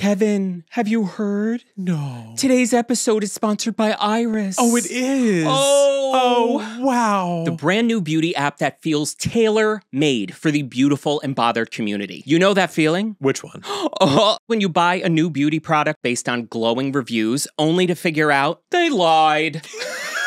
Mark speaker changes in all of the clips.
Speaker 1: Kevin, have you heard?
Speaker 2: No.
Speaker 1: Today's episode is sponsored by Iris.
Speaker 2: Oh, it is.
Speaker 1: Oh.
Speaker 2: Oh, wow.
Speaker 1: The brand new beauty app that feels tailor made for the beautiful and bothered community. You know that feeling?
Speaker 2: Which one?
Speaker 1: Uh, when you buy a new beauty product based on glowing reviews, only to figure out they lied.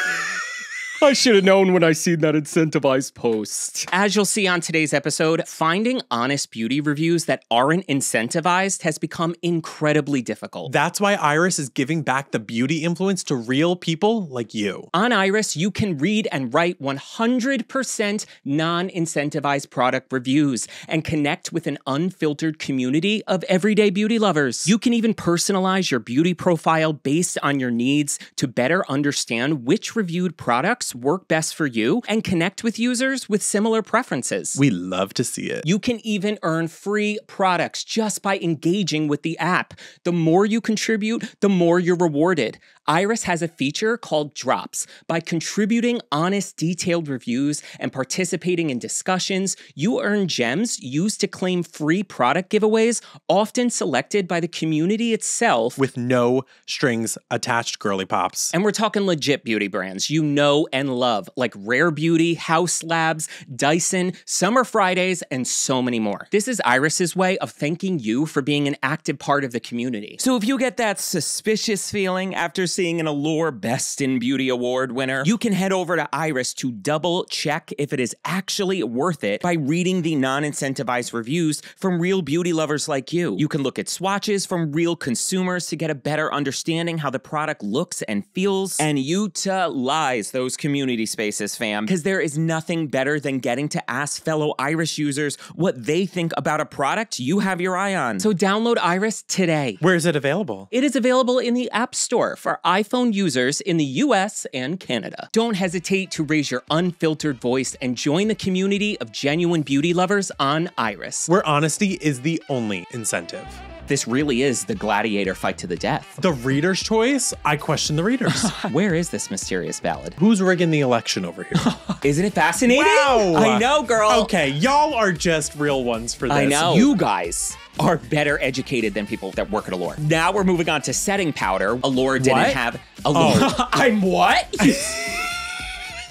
Speaker 1: I should have known when I seen that incentivized post. As you'll see on today's episode, finding honest beauty reviews that aren't incentivized has become incredibly difficult.
Speaker 2: That's why Iris is giving back the beauty influence to real people like you.
Speaker 1: On Iris, you can read and write 100% non incentivized product reviews and connect with an unfiltered community of everyday beauty lovers. You can even personalize your beauty profile based on your needs to better understand which reviewed products work best for you and connect with users with similar preferences.
Speaker 2: We love to see it.
Speaker 1: You can even earn free products just by engaging with the app. The more you contribute, the more you're rewarded. Iris has a feature called Drops. By contributing honest, detailed reviews and participating in discussions, you earn gems used to claim free product giveaways, often selected by the community itself.
Speaker 2: With no strings attached, girly pops.
Speaker 1: And we're talking legit beauty brands you know and love, like Rare Beauty, Haus Labs, Dyson, Summer Fridays, and so many more. This is Iris's way of thanking you for being an active part of the community. So if you get that suspicious feeling after seeing an Allure Best in Beauty Award winner, you can head over to Iris to double check if it is actually worth it by reading the non incentivized reviews from real beauty lovers like you. You can look at swatches from real consumers to get a better understanding how the product looks and feels. And utilize those community spaces, fam, because there is nothing better than getting to ask fellow Iris users what they think about a product you have your eye on. So download Iris today.
Speaker 2: Where is it available?
Speaker 1: It is available in the App Store for iPhone users in the US and Canada. Don't hesitate to raise your unfiltered voice and join the community of genuine beauty lovers on Iris.
Speaker 2: Where honesty is the only incentive.
Speaker 1: This really is the gladiator fight to the death.
Speaker 2: The reader's choice? I question the readers.
Speaker 1: Where is this mysterious ballad?
Speaker 2: Who's rigging the election over here?
Speaker 1: Isn't it fascinating?
Speaker 2: Wow.
Speaker 1: I know, girl.
Speaker 2: okay, y'all are just real ones for this.
Speaker 1: I know. You guys are better educated than people that work at Allure. Now we're moving on to setting powder. Allure didn't
Speaker 2: What?
Speaker 1: have Allure.
Speaker 2: Oh.
Speaker 1: I'm what?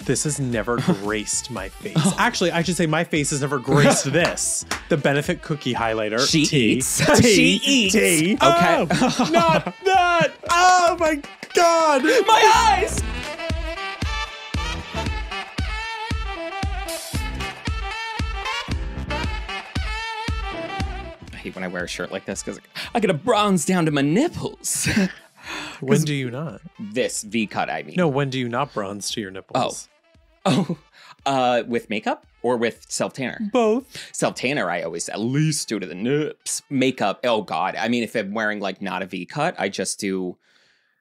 Speaker 2: This has never graced my face. Actually, I should say my face has never graced this. The benefit cookie highlighter.
Speaker 1: She
Speaker 2: T.
Speaker 1: eats.
Speaker 2: T.
Speaker 1: She eats.
Speaker 2: T.
Speaker 1: Okay.
Speaker 2: Oh, not that. Oh my god.
Speaker 1: My eyes! I hate when I wear a shirt like this because I get a bronze down to my nipples.
Speaker 2: When do you not?
Speaker 1: this V cut, I mean.
Speaker 2: No, when do you not bronze to your nipples?
Speaker 1: Oh, Oh, uh, with makeup or with self tanner?
Speaker 2: Both.
Speaker 1: Self tanner, I always at least do to the nips. Makeup, oh god. I mean, if I'm wearing like not a V cut, I just do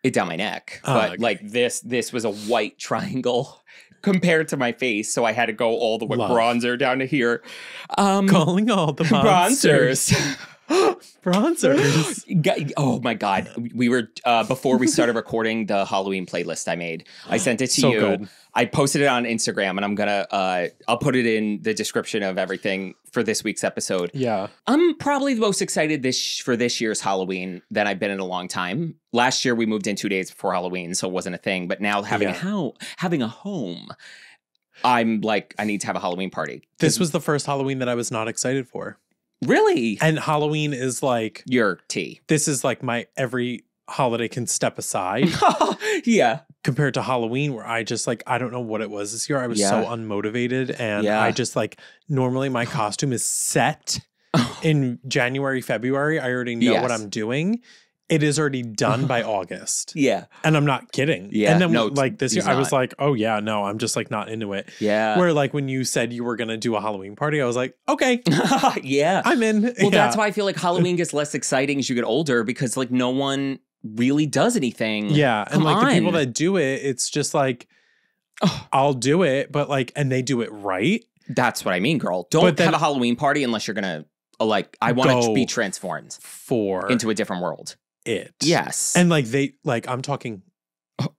Speaker 1: it down my neck.
Speaker 2: Oh,
Speaker 1: but
Speaker 2: okay.
Speaker 1: like this, this was a white triangle compared to my face, so I had to go all the way
Speaker 2: Love.
Speaker 1: bronzer down to here. Um,
Speaker 2: Calling all the
Speaker 1: bronzers.
Speaker 2: Bronzers.
Speaker 1: Oh my god, we were uh, before we started recording the Halloween playlist I made. I sent it to
Speaker 2: So
Speaker 1: you.
Speaker 2: good.
Speaker 1: I posted it on Instagram, and I'm gonna uh, I'll put it in the description of everything for this week's episode.
Speaker 2: Yeah.
Speaker 1: I'm probably the most excited this for this year's Halloween than I've been in a long time. Last year we moved in two days before Halloween, so it wasn't a thing. But now having a
Speaker 2: Yeah.
Speaker 1: how having a home, I'm like I need to have a Halloween party.
Speaker 2: This was the first Halloween that I was not excited for.
Speaker 1: Really
Speaker 2: And Halloween is like
Speaker 1: your tea.
Speaker 2: this is like my every holiday can step aside
Speaker 1: yeah,
Speaker 2: compared to Halloween where I just like I don't know what it was this year. I was so unmotivated and
Speaker 1: Yeah.
Speaker 2: I just like normally my costume is set in January, February. I already know what I'm doing. It is already done by August.
Speaker 1: yeah,
Speaker 2: And I'm not kidding.
Speaker 1: Yeah,
Speaker 2: And then
Speaker 1: no,
Speaker 2: like this year
Speaker 1: he's
Speaker 2: I was like, oh yeah, no, I'm just like not into it.
Speaker 1: yeah.
Speaker 2: Where like when you said you were gonna do a Halloween party, I was like, okay,
Speaker 1: yeah.
Speaker 2: I'm in.
Speaker 1: Well, that's why I feel like Halloween gets less exciting as you get older because like no one really does anything.
Speaker 2: Yeah,
Speaker 1: Come
Speaker 2: and like the people that do it, it's just like. I'll do it, but like, and they do it right.
Speaker 1: That's what I mean, girl. Don't
Speaker 2: then-
Speaker 1: have a Halloween party unless you're gonna like. I want to be transformed
Speaker 2: for
Speaker 1: into a different world.
Speaker 2: It.
Speaker 1: Yes.
Speaker 2: and like they like I'm talking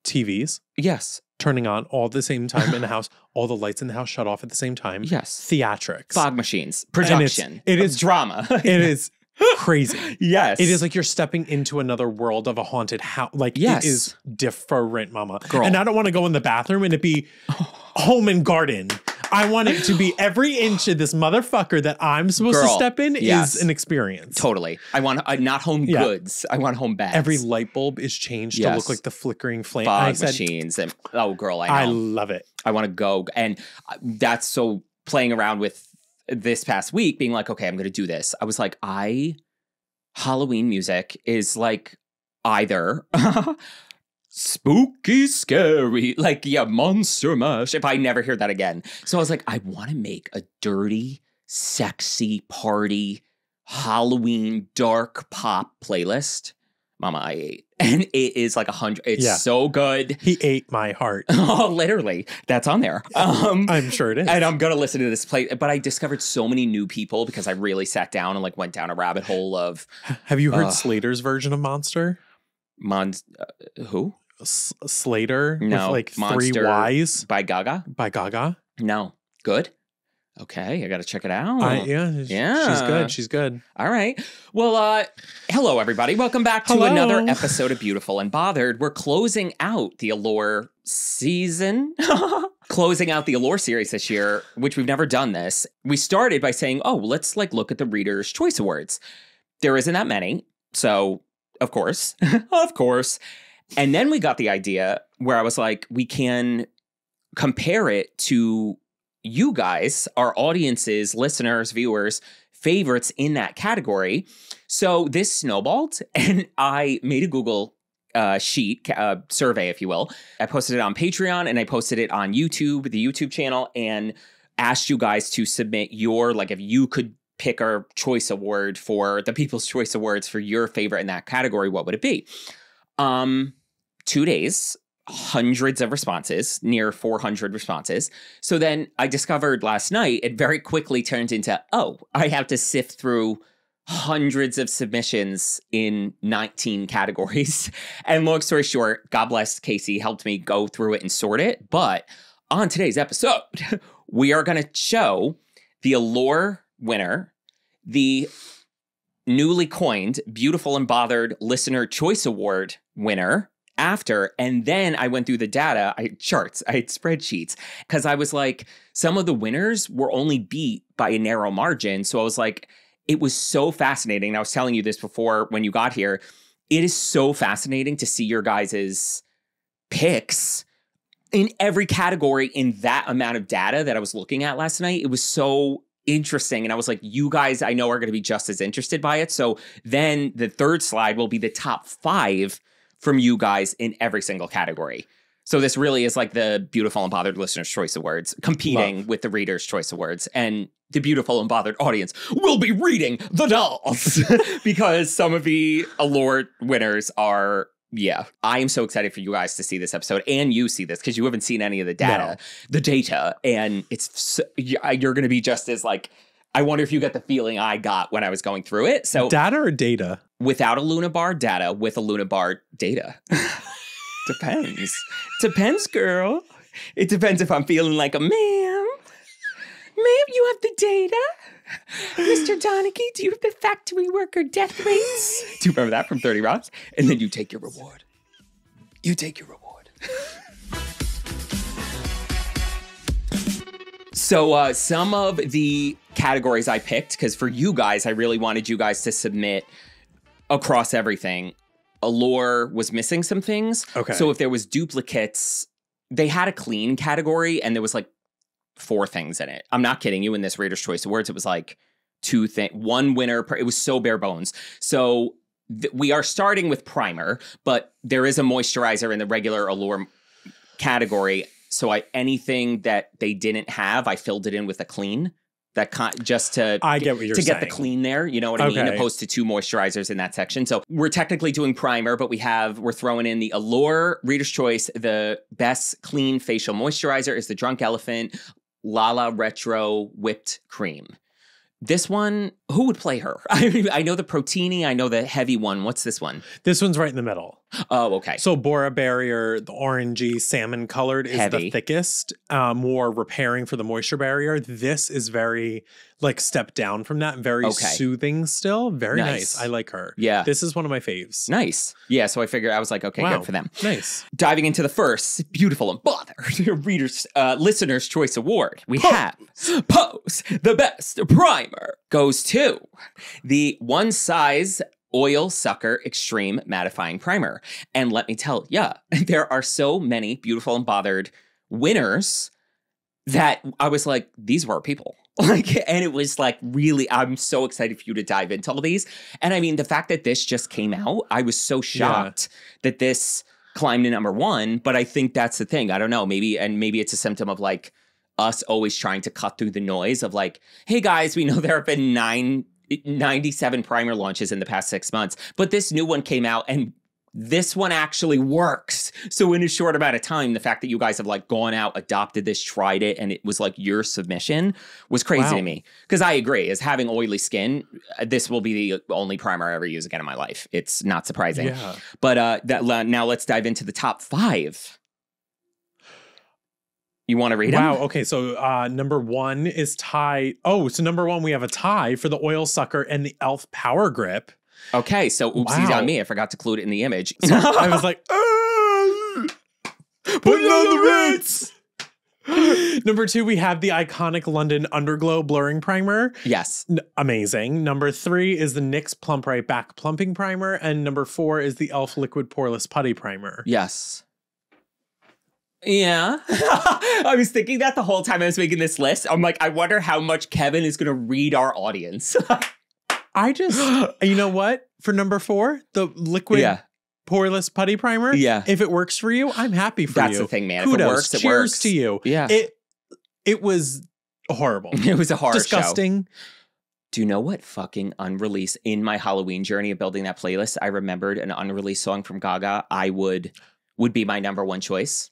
Speaker 2: TVs
Speaker 1: yes.
Speaker 2: turning on all at the same time in the house, all the lights in the house shut off at the same time.
Speaker 1: Yes.
Speaker 2: Theatrics.
Speaker 1: Fog machines. Production.
Speaker 2: it is-
Speaker 1: drama.
Speaker 2: It is crazy.
Speaker 1: Yes.
Speaker 2: It is like you're stepping into another world of a haunted house. Like
Speaker 1: Yes.
Speaker 2: it is different, mama.
Speaker 1: Girl.
Speaker 2: And I don't want to go in the bathroom and it be home and garden. I want it to be every inch of this motherfucker that I'm supposed
Speaker 1: Girl,
Speaker 2: to step in
Speaker 1: yes.
Speaker 2: is an experience.
Speaker 1: Totally. I want uh, not home
Speaker 2: Yeah.
Speaker 1: goods. I want home bags.
Speaker 2: Every light bulb is changed to look like the flickering flame. I
Speaker 1: fog
Speaker 2: said,
Speaker 1: machines and oh, girl, I
Speaker 2: I love it.
Speaker 1: I want to go. And uh, that's so playing around with this past week, being like, okay, I'm going to do this. I was like, I, Halloween music is like either spooky, scary, like, yeah, monster mash, if I never hear that again. So I was like, I want to make a dirty, sexy party Halloween dark pop playlist. Mama, I ate. And it is like a hundred. It's
Speaker 2: Yeah.
Speaker 1: so good.
Speaker 2: He ate my heart.
Speaker 1: Oh, literally. That's on there. Um,
Speaker 2: I'm sure it is.
Speaker 1: and I'm gonna listen to this play, but I discovered so many new people because I really sat down and like went down a rabbit hole of
Speaker 2: Have you heard
Speaker 1: Ugh.
Speaker 2: Slater's version of Monster?
Speaker 1: Mon. Uh, who
Speaker 2: S- Slater
Speaker 1: No,
Speaker 2: with like three
Speaker 1: Monster.
Speaker 2: Y's
Speaker 1: by Gaga?
Speaker 2: by Gaga.
Speaker 1: No, good. Okay, I gotta check it out.
Speaker 2: I, yeah, she's- she's good. She's good.
Speaker 1: All right. Well, uh, hello everybody. Welcome back to
Speaker 2: Hello.
Speaker 1: another episode of Beautiful and Bothered. We're closing out the Allure season. closing out the Allure series this year, which we've never done this. We started by saying, "Oh, let's like look at the Readers' Choice Awards." There isn't that many, so of course, of course. And then we got the idea where I was like, we can compare it to you guys, our audiences, listeners, viewers, favorites in that category. So this snowballed, and I made a Google uh, sheet, uh, survey, if you will. I posted it on Patreon and I posted it on YouTube, the YouTube channel, and asked you guys to submit your, like, if you could pick our choice award for the People's Choice Awards for your favorite in that category, what would it be? Um, two days, hundreds of responses, near 400 responses. So then I discovered last night, it very quickly turned into, oh, I have to sift through hundreds of submissions in 19 categories. And long story short, God bless Casey helped me go through it and sort it. But on today's episode, we are going to show the Allure winner, the newly coined Beautiful and Bothered Listener Choice Award winner after. And then I went through the data, I had charts, I had spreadsheets, because I was like, some of the winners were only beat by a narrow margin. So I was like, it was so fascinating. And I was telling you this before when you got here. It is so fascinating to see your guys' picks in every category in that amount of data that I was looking at last night. It was so interesting. And I was like, you guys, I know are going to be just as interested by it. So then the third slide will be the top five from you guys in every single category. So this really is like the Beautiful and Bothered Listeners' Choice Awards competing
Speaker 2: Love.
Speaker 1: with the Readers' Choice Awards. And the Beautiful and Bothered audience will be reading the dolls because some of the award winners are. Yeah, I am so excited for you guys to see this episode and you see this because you haven't seen any of the data, the data, and it's so, you're going to be just as like. I wonder if you get the feeling I got when I was going through it. So
Speaker 2: Data or data?
Speaker 1: without a Luna bar data, with a Luna bar data. depends. Depends, girl. It depends if I'm feeling like a ma'am. Ma'am, you have the data? Mr. Donaghy, do you have the factory worker death rates? Do you remember that from 30 Rocks? And then you take your reward. You take your reward. So, uh, some of the categories I picked, because for you guys, I really wanted you guys to submit across everything. Allure was missing some things.
Speaker 2: Okay.
Speaker 1: So, if there was duplicates, they had a clean category and there was like four things in it. I'm not kidding you. In this Raiders Choice Awards, it was like two thing, one winner. Per, it was so bare bones. So th- we are starting with primer, but there is a moisturizer in the regular Allure category. So I anything that they didn't have, I filled it in with a clean. That con- just to
Speaker 2: I get what you're
Speaker 1: to get the clean there, you know what I mean, opposed to two moisturizers in that section. So we're technically doing primer, but we have we're throwing in the Allure Reader's Choice. The best clean facial moisturizer is the Drunk Elephant Lala Retro Whipped Cream. This one, who would play her? I, I know the Protini, I know the heavy one. What's this one?
Speaker 2: This one's right in the middle.
Speaker 1: Oh, okay.
Speaker 2: So Bora Barrier, the orangey salmon colored is
Speaker 1: Heavy.
Speaker 2: the thickest, uh, more repairing for the moisture barrier. This is very like step down from that. Very
Speaker 1: Okay.
Speaker 2: soothing still. Very nice.
Speaker 1: Nice.
Speaker 2: I like her.
Speaker 1: Yeah.
Speaker 2: This is one of my faves.
Speaker 1: Nice. Yeah. So I figured I was like, okay,
Speaker 2: Wow.
Speaker 1: good for them.
Speaker 2: Nice.
Speaker 1: Diving into the first beautiful and bothered readers, uh, listeners' choice award, we have Pose the best primer goes to the one size oil sucker extreme mattifying primer. And let me tell ya, there are so many beautiful and bothered winners that I was like, these were people. Like, and it was like really, I'm so excited for you to dive into all these. And I mean, the fact that this just came out, I was so shocked that this climbed to number one. But I think that's the thing. I don't know. Maybe, and maybe it's a symptom of like us always trying to cut through the noise of like, hey guys, we know there have been nine. 97 primer launches in the past six months, but this new one came out and this one actually works. So in a short amount of time, the fact that you guys have like gone out, adopted this, tried it, and it was like your submission was crazy
Speaker 2: Wow.
Speaker 1: to me. Because I agree, as having oily skin, uh, this will be the only primer I ever use again in my life. It's not surprising.
Speaker 2: Yeah.
Speaker 1: But uh, that uh, now let's dive into the top five. You want to read it?
Speaker 2: Wow.
Speaker 1: them?
Speaker 2: Okay. So uh number one is tie. Oh, so number one, we have a tie for the oil sucker and the elf power grip.
Speaker 1: Okay, so oopsies
Speaker 2: Wow.
Speaker 1: on me. I forgot to include it in the image.
Speaker 2: So I was like, "Ah, putting on the ritz. Number two, we have the iconic London Underglow blurring primer.
Speaker 1: yes.
Speaker 2: N- amazing. Number three is the NYX Plump Right Back plumping primer, and number four is the Elf Liquid Poreless Putty primer.
Speaker 1: Yes. Yeah. I was thinking that the whole time I was making this list. I'm like, I wonder how much Kevin is going to read our audience.
Speaker 2: I just, you know what? For number four, the liquid
Speaker 1: yeah.
Speaker 2: poreless putty primer.
Speaker 1: Yeah.
Speaker 2: If it works for you, I'm happy for
Speaker 1: That's
Speaker 2: you.
Speaker 1: That's the thing, man.
Speaker 2: Kudos.
Speaker 1: If it works, it
Speaker 2: Cheers
Speaker 1: works.
Speaker 2: to you.
Speaker 1: Yeah.
Speaker 2: It it was horrible.
Speaker 1: It was a horror show.
Speaker 2: Disgusting.
Speaker 1: Do you know what fucking unreleased in my Halloween journey of building that playlist? I remembered an unreleased song from Gaga. I would would be my number one choice.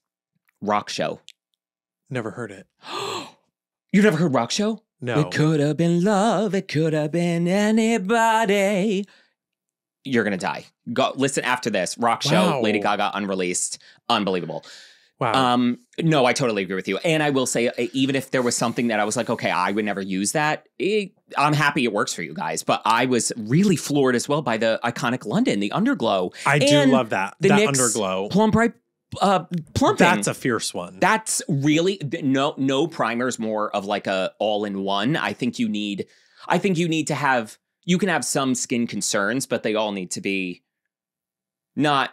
Speaker 1: Rock Show.
Speaker 2: Never heard it.
Speaker 1: you never heard Rock Show?
Speaker 2: No.
Speaker 1: It could have been love. It could have been anybody. You're gonna die. Go listen after this. Rock Show,
Speaker 2: Wow.
Speaker 1: Lady Gaga, unreleased, unbelievable.
Speaker 2: Wow.
Speaker 1: Um, no, I totally agree with you. And I will say, uh, even if there was something that I was like, okay, I would never use that. It, I'm happy it works for you guys. But I was really floored as well by the iconic London, the Underglow,
Speaker 2: I do love that.
Speaker 1: the
Speaker 2: that
Speaker 1: NYX
Speaker 2: underglow.
Speaker 1: plump right, uh, plumping.
Speaker 2: That's a fierce one.
Speaker 1: That's really no no primers more of like a all in one. I think you need I think you need to have you can have some skin concerns, but they all need to be not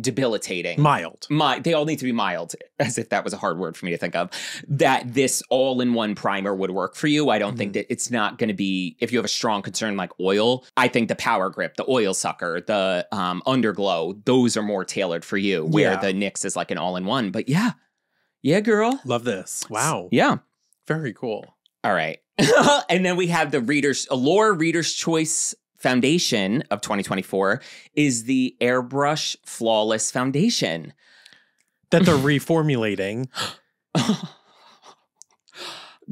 Speaker 1: debilitating.
Speaker 2: Mild.
Speaker 1: My, they all need to be mild, as if that was a hard word for me to think of. That this all in one primer would work for you. I don't think that it's not going to be, if you have a strong concern like oil, I think the power grip, the oil sucker, the um, underglow, those are more tailored for you, where
Speaker 2: Yeah.
Speaker 1: the NYX is like an all in one. But yeah, yeah, girl.
Speaker 2: Love this. Wow.
Speaker 1: Yeah.
Speaker 2: Very cool.
Speaker 1: All right. and then we have the Reader's Allure Reader's Choice Foundation of 2024 is the Airbrush Flawless Foundation.
Speaker 2: That they're reformulating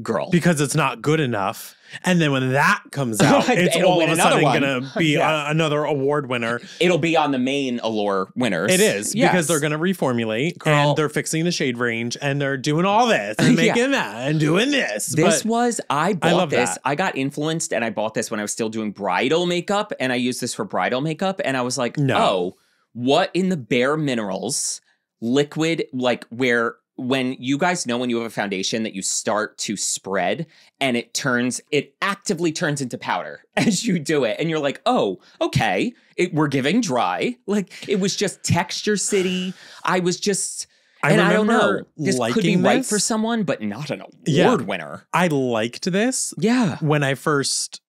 Speaker 1: Girl.
Speaker 2: because it's not good enough. And then when that comes out, it's all of a sudden going to be
Speaker 1: Yeah.
Speaker 2: a- another award winner.
Speaker 1: It'll be on the main Allure winners.
Speaker 2: It is
Speaker 1: Yes.
Speaker 2: because they're going to reformulate
Speaker 1: Girl.
Speaker 2: and they're fixing the shade range and they're doing all this and
Speaker 1: Yeah.
Speaker 2: making that and doing this.
Speaker 1: This
Speaker 2: but
Speaker 1: was I bought
Speaker 2: love
Speaker 1: this.
Speaker 2: that.
Speaker 1: I got influenced and I bought this when I was still doing bridal makeup and I used this for bridal makeup and I was like,
Speaker 2: No.
Speaker 1: "Oh, what in the bare minerals liquid like where when you guys know when you have a foundation that you start to spread and it turns it actively turns into powder as you do it and you're like, "Oh, okay, it, we're giving dry." Like it was just texture city. I was just
Speaker 2: I
Speaker 1: and I don't know. This could be right
Speaker 2: this.
Speaker 1: for someone, but not an award
Speaker 2: Yeah.
Speaker 1: winner.
Speaker 2: I liked this
Speaker 1: Yeah.
Speaker 2: when I first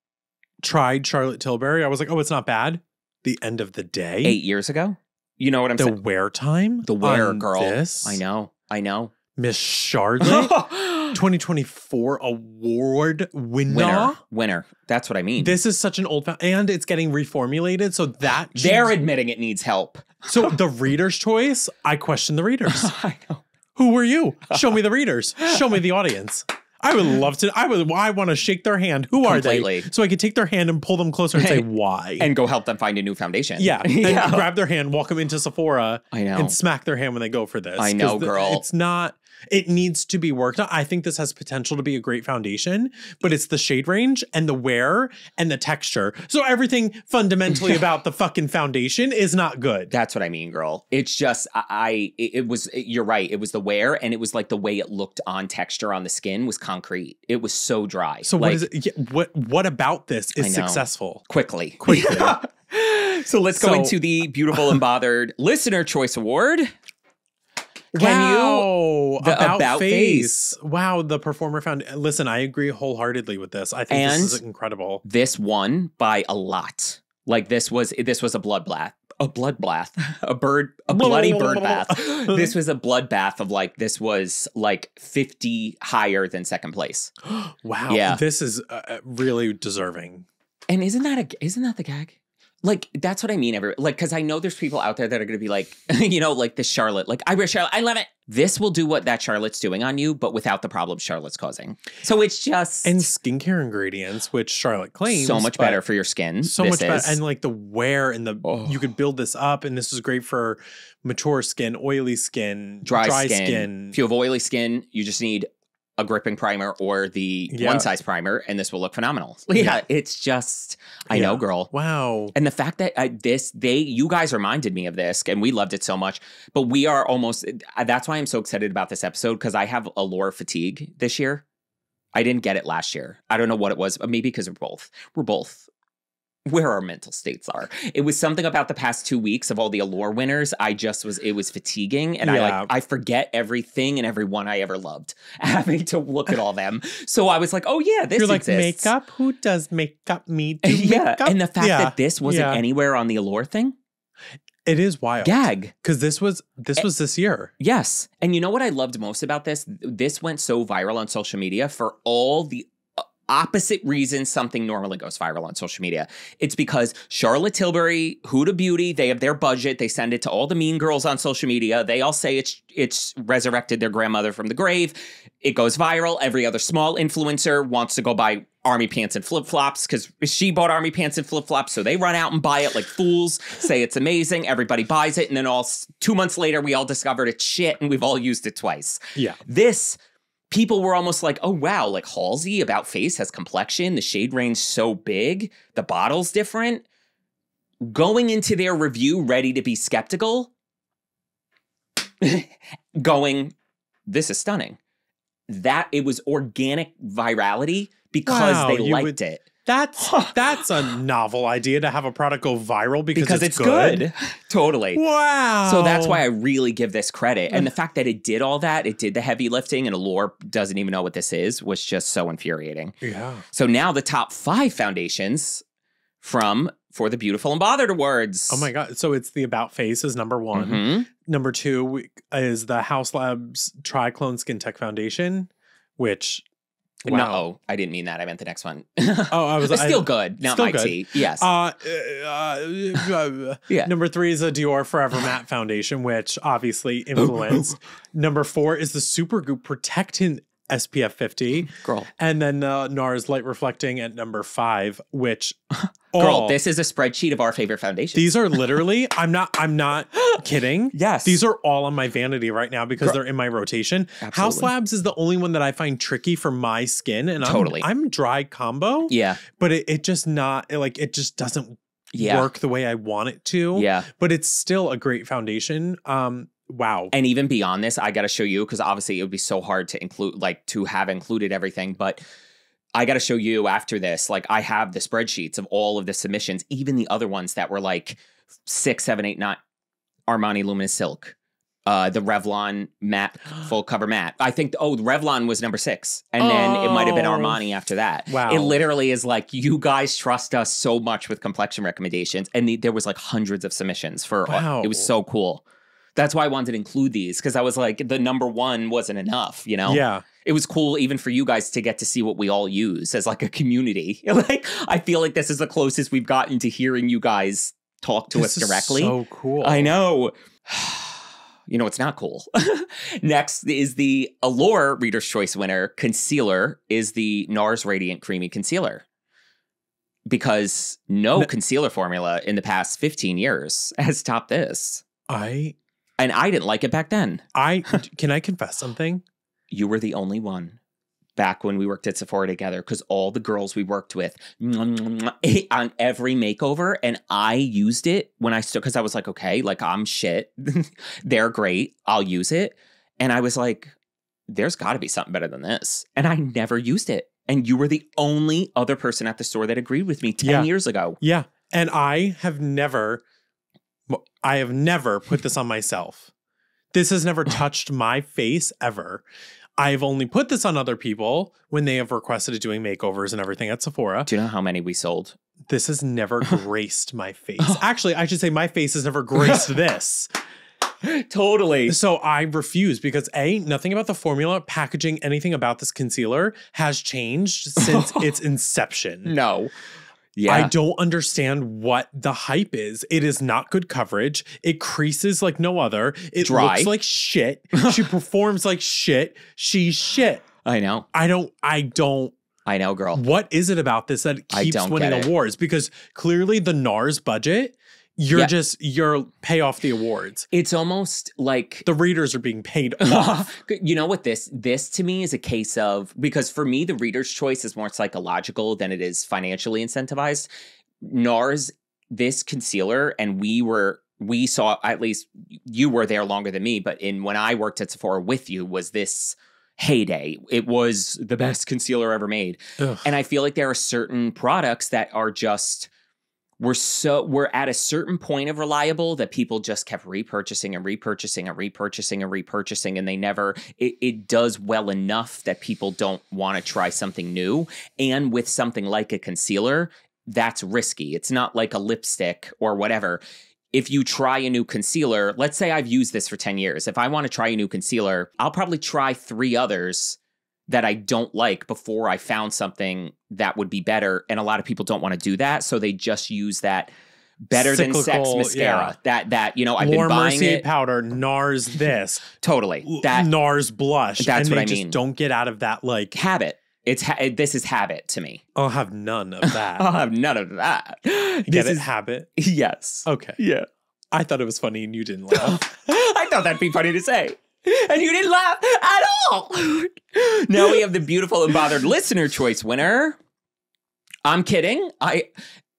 Speaker 2: tried Charlotte Tilbury. I was like, oh, it's not bad. The end of the day,
Speaker 1: Eight years ago. You know what I'm
Speaker 2: the
Speaker 1: saying?
Speaker 2: The wear time,
Speaker 1: The wear girl.
Speaker 2: This,
Speaker 1: I know. I know.
Speaker 2: Miss Charlotte, 2024 award winner.
Speaker 1: winner. Winner. That's what I mean.
Speaker 2: This is such an old, fa- and it's getting reformulated. So that
Speaker 1: They're admitting it needs help.
Speaker 2: so the reader's choice. I question the readers.
Speaker 1: I know.
Speaker 2: Who were you? Show me the readers. Show me the audience. I would love to. I would. I want to shake their hand. Who are they? So I could take their hand and pull them closer and say why.
Speaker 1: And go help them find a new foundation.
Speaker 2: yeah,
Speaker 1: yeah.
Speaker 2: and grab their hand, walk them into Sephora,
Speaker 1: I know.
Speaker 2: and smack their hand when they go for this.
Speaker 1: I know, girl.
Speaker 2: It's not. It needs to be worked on. I think this has potential to be a great foundation, but it's the shade range and the wear and the texture. So everything fundamentally about the fucking foundation is not good.
Speaker 1: That's what I mean, girl. It's just I, it, it was you're right. It was the wear and it was like the way it looked on texture on the skin was concrete. It was so dry.
Speaker 2: So
Speaker 1: like,
Speaker 2: what is it? yeah, What what about this is successful?
Speaker 1: quickly?
Speaker 2: Quickly.
Speaker 1: so let's go
Speaker 2: So-
Speaker 1: into the beautiful and bothered listener choice award. Can you
Speaker 2: wow,
Speaker 1: the
Speaker 2: about,
Speaker 1: about
Speaker 2: face. Wow, the performer found. Listen, I agree wholeheartedly with this. I think this is incredible.
Speaker 1: this won by a lot. Like this was this was a bloodbath, a bloodbath, a bird, a bloody bird bath. This was a bloodbath of like this was like fifty higher than second place.
Speaker 2: Wow,
Speaker 1: Yeah.
Speaker 2: this is uh, uh, really deserving.
Speaker 1: And isn't that a isn't that the gag? Like that's what I mean. Every like because I know there's people out there that are going to be like, you know, like this Charlotte. Like I wear Charlotte, I love it. This will do what that Charlotte's doing on you, but without the problems Charlotte's causing. So it's just
Speaker 2: And skincare ingredients, which Charlotte claims,
Speaker 1: so much better for your skin.
Speaker 2: So much better, and like the wear and the
Speaker 1: Oh.
Speaker 2: you could build this up, and this is great for mature skin, oily skin,
Speaker 1: dry, skin.
Speaker 2: skin.
Speaker 1: If you have oily skin, you just need a gripping primer or the
Speaker 2: Yeah.
Speaker 1: one size primer, and this will look phenomenal. Yeah,
Speaker 2: Yeah.
Speaker 1: it's just I know, girl.
Speaker 2: Wow.
Speaker 1: And the fact that uh, this, they, you guys reminded me of this, and we loved it so much. But we are almost. uh, That's why I'm so excited about this episode because I have allure fatigue this year. I didn't get it last year. I don't know what it was, but maybe because we're both we're both where our mental states are. It was something about the past two weeks of all the allure winners. I just was it was fatiguing, and I like I forget everything and everyone I ever loved, having to look at all them. So I was like, oh yeah, this
Speaker 2: You're like
Speaker 1: exists.
Speaker 2: makeup. Who does makeup? Me do
Speaker 1: yeah,
Speaker 2: makeup.
Speaker 1: and the fact
Speaker 2: Yeah.
Speaker 1: that this wasn't
Speaker 2: Yeah.
Speaker 1: anywhere on the allure thing,
Speaker 2: it is wild.
Speaker 1: gag.
Speaker 2: because this was this was this year.
Speaker 1: Yes. And you know what I loved most about this? This went so viral on social media for all the opposite reason something normally goes viral on social media. It's because Charlotte Tilbury, Huda Beauty, they have their budget. They send it to all the mean girls on social media. They all say it's it's resurrected their grandmother from the grave. It goes viral. Every other small influencer wants to go buy army pants and flip flops because she bought army pants and flip flops. So they run out and buy it like fools, say it's amazing. Everybody buys it. And then all two months later, we all discovered it's shit and we've all used it twice.
Speaker 2: Yeah.
Speaker 1: This, people were almost like, oh, wow, like Halsey about face has complexion. The shade range so big. The bottle's different. Going into their review ready to be skeptical, going, this is stunning. That it was organic virality because
Speaker 2: Wow,
Speaker 1: they liked
Speaker 2: would-
Speaker 1: it.
Speaker 2: That's that's a novel idea to have a product go viral because,
Speaker 1: Because
Speaker 2: it's,
Speaker 1: it's good. totally.
Speaker 2: Wow.
Speaker 1: So that's why I really give this credit. And the fact that it did all that, it did the heavy lifting, and Allure doesn't even know what this is, was just so infuriating.
Speaker 2: Yeah.
Speaker 1: So now the top five foundations from For the Beautiful and Bothered Awards.
Speaker 2: Oh my god. So it's the about face is number one.
Speaker 1: Mhm.
Speaker 2: Number two is the Haus Labs Triclone Skin Tech Foundation, which wow.
Speaker 1: No, I didn't mean that. I meant the next one.
Speaker 2: Oh, I was
Speaker 1: It's
Speaker 2: I-
Speaker 1: still good. Not
Speaker 2: still
Speaker 1: my
Speaker 2: good.
Speaker 1: tea. Yes.
Speaker 2: Uh, uh, uh,
Speaker 1: Yeah.
Speaker 2: Number three is a Dior Forever Matte Foundation, which obviously influenced. Number four is the Supergoop Protectant SPF 50.
Speaker 1: Girl.
Speaker 2: And then uh, NARS Light Reflecting at number five, which
Speaker 1: Girl,
Speaker 2: all-
Speaker 1: this is a spreadsheet of our favorite foundations.
Speaker 2: these are literally, I'm not, I'm not kidding.
Speaker 1: yes.
Speaker 2: These are all on my vanity right now because
Speaker 1: Girl.
Speaker 2: they're in my rotation.
Speaker 1: Haus
Speaker 2: Labs is the only one that I find tricky for my skin, and
Speaker 1: Totally.
Speaker 2: I'm, I'm dry combo,
Speaker 1: Yeah.
Speaker 2: but it, it just not it, like it just doesn't
Speaker 1: Yeah.
Speaker 2: work the way I want it to.
Speaker 1: Yeah.
Speaker 2: but it's still a great foundation. Um, wow.
Speaker 1: And even beyond this, I got to show you because obviously it would be so hard to include, like, to have included everything. But I got to show you after this. Like, I have the spreadsheets of all of the submissions, even the other ones that were like six, seven, eight, nine. Armani Luminous Silk, uh, the Revlon matte, full cover matte. I think, oh, Revlon was number six. And then it might have been
Speaker 2: Oh.
Speaker 1: Armani after that.
Speaker 2: Wow.
Speaker 1: It literally is like, you guys trust us so much with complexion recommendations. And the, there was like hundreds of submissions for,
Speaker 2: Wow.
Speaker 1: it was so cool. That's why I wanted to include these because I was like, the number one wasn't enough, you know?
Speaker 2: Yeah.
Speaker 1: It was cool even for you guys to get to see what we all use as like a community. like, I feel like this is the closest we've gotten to hearing you guys talk to
Speaker 2: This
Speaker 1: us directly.
Speaker 2: so cool.
Speaker 1: I know. you know, it's not cool. Next is the Allure Reader's Choice winner. Concealer is the NARS Radiant Creamy Concealer. Because no
Speaker 2: N-
Speaker 1: concealer formula in the past 15 years has topped this.
Speaker 2: I
Speaker 1: And I didn't like it back then.
Speaker 2: I can I confess something?
Speaker 1: you were the only one back when we worked at Sephora together because all the girls we worked with eh, on every makeover, and I used it when I still because I was like, okay, like I'm shit. They're great. I'll use it. And I was like, there's got to be something better than this. And I never used it. And you were the only other person at the store that agreed with me 10
Speaker 2: Yeah.
Speaker 1: years ago.
Speaker 2: Yeah. And I have never, I have never put this on myself. This has never touched my face ever. I've only put this on other people when they have requested doing makeovers and everything at Sephora.
Speaker 1: Do you know how many we sold?
Speaker 2: This has never graced my face. Actually, I should say my face has never graced this.
Speaker 1: totally.
Speaker 2: So I refuse because A, nothing about the formula, packaging, anything about this concealer has changed since its inception.
Speaker 1: No. Yeah.
Speaker 2: I don't understand what the hype is. It is not good coverage. It creases like no other. It
Speaker 1: Dry.
Speaker 2: looks like shit. she performs like shit. She's shit.
Speaker 1: I know.
Speaker 2: I don't, I don't,
Speaker 1: I know, girl.
Speaker 2: what is it about this that
Speaker 1: I
Speaker 2: keeps
Speaker 1: don't
Speaker 2: winning awards? Because clearly the NARS budget, you're
Speaker 1: Yeah.
Speaker 2: just, you're pay off the awards.
Speaker 1: It's almost like
Speaker 2: The readers are being paid off.
Speaker 1: you know what this this to me is a case of because for me the reader's choice is more psychological than it is financially incentivized. NARS this concealer and we were we saw at least you were there longer than me but in when I worked at Sephora with you was this heyday. It was the best concealer ever made.
Speaker 2: Ugh.
Speaker 1: And I feel like there are certain products that are just we're so we're at a certain point of reliable that people just kept repurchasing and repurchasing and repurchasing and repurchasing and they never it, it does well enough that people don't want to try something new. And with something like a concealer that's risky. It's not like a lipstick or whatever. If you try a new concealer let's say i've used this for 10 years. If i want to try a new concealer i'll probably try three others that I don't like before I found something that would be better. And a lot of people don't want to do that. So they just use that better than sex mascara.
Speaker 2: yeah.
Speaker 1: That that, you know, I've
Speaker 2: More
Speaker 1: been buying
Speaker 2: Mercier
Speaker 1: it.
Speaker 2: powder, NARS this,
Speaker 1: Totally. That
Speaker 2: NARS blush.
Speaker 1: That's
Speaker 2: and
Speaker 1: what I
Speaker 2: just
Speaker 1: mean.
Speaker 2: don't get out of that like
Speaker 1: habit. It's ha- this is habit to me.
Speaker 2: I'll have none of that.
Speaker 1: I'll have none of that.
Speaker 2: Get
Speaker 1: This
Speaker 2: it?
Speaker 1: is
Speaker 2: Habit.
Speaker 1: yes.
Speaker 2: Okay.
Speaker 1: Yeah.
Speaker 2: I thought it was funny and you didn't laugh.
Speaker 1: I thought that'd be funny to say. And you didn't laugh at all. now we have the beautiful and bothered listener choice winner. I'm kidding. I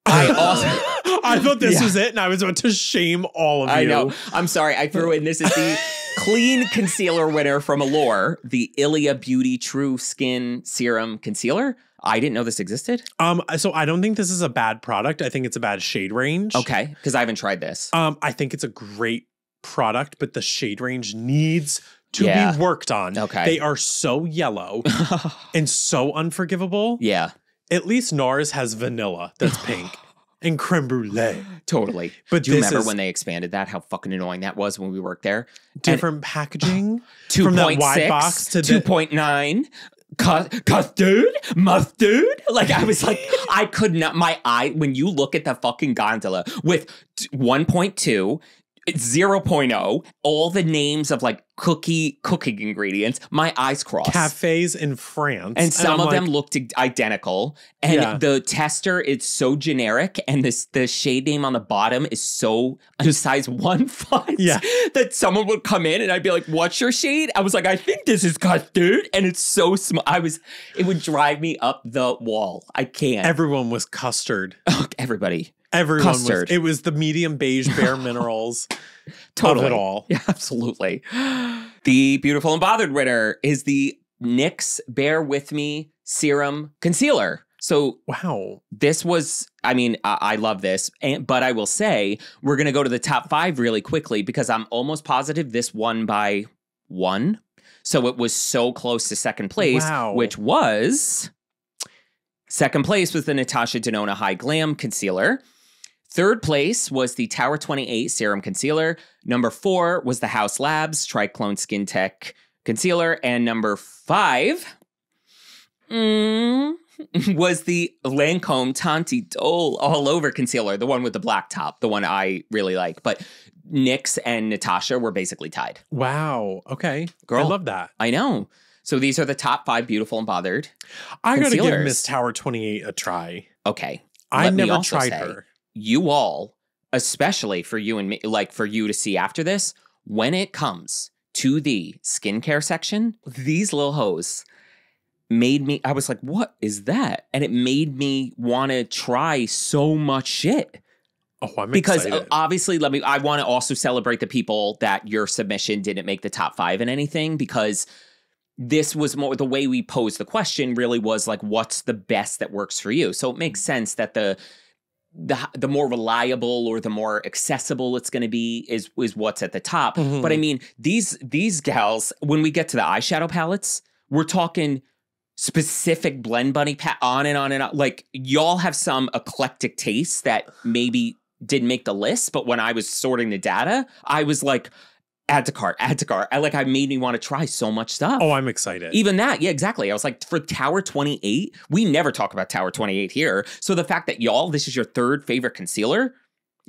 Speaker 1: I also
Speaker 2: I thought this
Speaker 1: Yeah.
Speaker 2: was it and I was about to shame all of you.
Speaker 1: I know. I'm sorry. I threw in this is the clean concealer winner from Allure, the Ilia Beauty True Skin Serum Concealer. I didn't know this existed.
Speaker 2: Um, so I don't think this is a bad product. I think it's a bad shade range.
Speaker 1: Okay, because I haven't tried this.
Speaker 2: Um, I think it's a great product, but the shade range needs to
Speaker 1: Yeah.
Speaker 2: be worked on.
Speaker 1: Okay.
Speaker 2: They are so yellow and so unforgivable.
Speaker 1: yeah,
Speaker 2: At least NARS has vanilla that's pink and creme brulee.
Speaker 1: totally.
Speaker 2: But
Speaker 1: Do you remember when they expanded that? How fucking annoying that was when we worked there.
Speaker 2: different packaging.
Speaker 1: Two
Speaker 2: From that
Speaker 1: point
Speaker 2: wide
Speaker 1: six
Speaker 2: box to the-
Speaker 1: two point nine. Cu- custard, mustard. Like I was like, I could not. My eye when you look at the fucking gondola with 1.2, 0.0, all the names of like cookie cooking ingredients, my eyes cross.
Speaker 2: Cafes in France.
Speaker 1: and some
Speaker 2: I'm
Speaker 1: of them
Speaker 2: like,
Speaker 1: looked identical, and
Speaker 2: Yeah.
Speaker 1: the tester is so generic, and this the shade name on the bottom is so a size one font.
Speaker 2: Yeah.
Speaker 1: that someone would come in and I'd be like, "What's your shade?" I was like, "I think this is custard," and it's so small. I was, it would drive me up the wall. I can't.
Speaker 2: everyone was custard.
Speaker 1: Everybody,
Speaker 2: Everyone
Speaker 1: Custard.
Speaker 2: was. It was the medium beige bare minerals
Speaker 1: totally.
Speaker 2: of it all.
Speaker 1: Yeah, absolutely. The beautiful and bothered winner is the NYX Bare With Me Serum Concealer. So
Speaker 2: Wow.
Speaker 1: this was i mean i, I love this and, but i will say we're going to go to the top five really quickly because i'm almost positive this won by one so it was so close to second place
Speaker 2: Wow.
Speaker 1: which was second place was the natasha denona high glam concealer third place was the tower 28 serum concealer number four was the haus labs triclone skin tech concealer and number five mm, was the Lancome Teint Idole all over concealer, the one with the black top, the one I really like. But NYX and Natasha were basically tied.
Speaker 2: Wow. Okay.
Speaker 1: Girl.
Speaker 2: I love that.
Speaker 1: I know. So these are the top five beautiful and bothered.
Speaker 2: I gotta give Miss Tower 28 a try.
Speaker 1: Okay.
Speaker 2: I
Speaker 1: Let
Speaker 2: never tried
Speaker 1: say,
Speaker 2: her.
Speaker 1: You all, especially for you and me, like for you to see after this, when it comes to the skincare section, these little hoes made me, I was like, what is that? And it made me want to try so much shit.
Speaker 2: Oh, I'm
Speaker 1: because uh,
Speaker 2: excited.
Speaker 1: obviously, let me, I want to also celebrate the people that your submission didn't make the top five in anything because this was more the way we posed the question really was like, what's the best that works for you? So it makes sense that the, the the more reliable or the more accessible it's going to be is is what's at the top.
Speaker 2: Mhm.
Speaker 1: But I mean, these these gals when we get to the eyeshadow palettes, we're talking specific blend bunny pa- on and on and on. Like y'all have some eclectic tastes that maybe didn't make the list, but when I was sorting the data, I was like add to cart, add to cart. I like I made me want to try so much stuff.
Speaker 2: oh, I'm excited.
Speaker 1: Even that, yeah, exactly. I was like, for Tower 28, we never talk about Tower 28 here. So the fact that y'all, this is your third favorite concealer,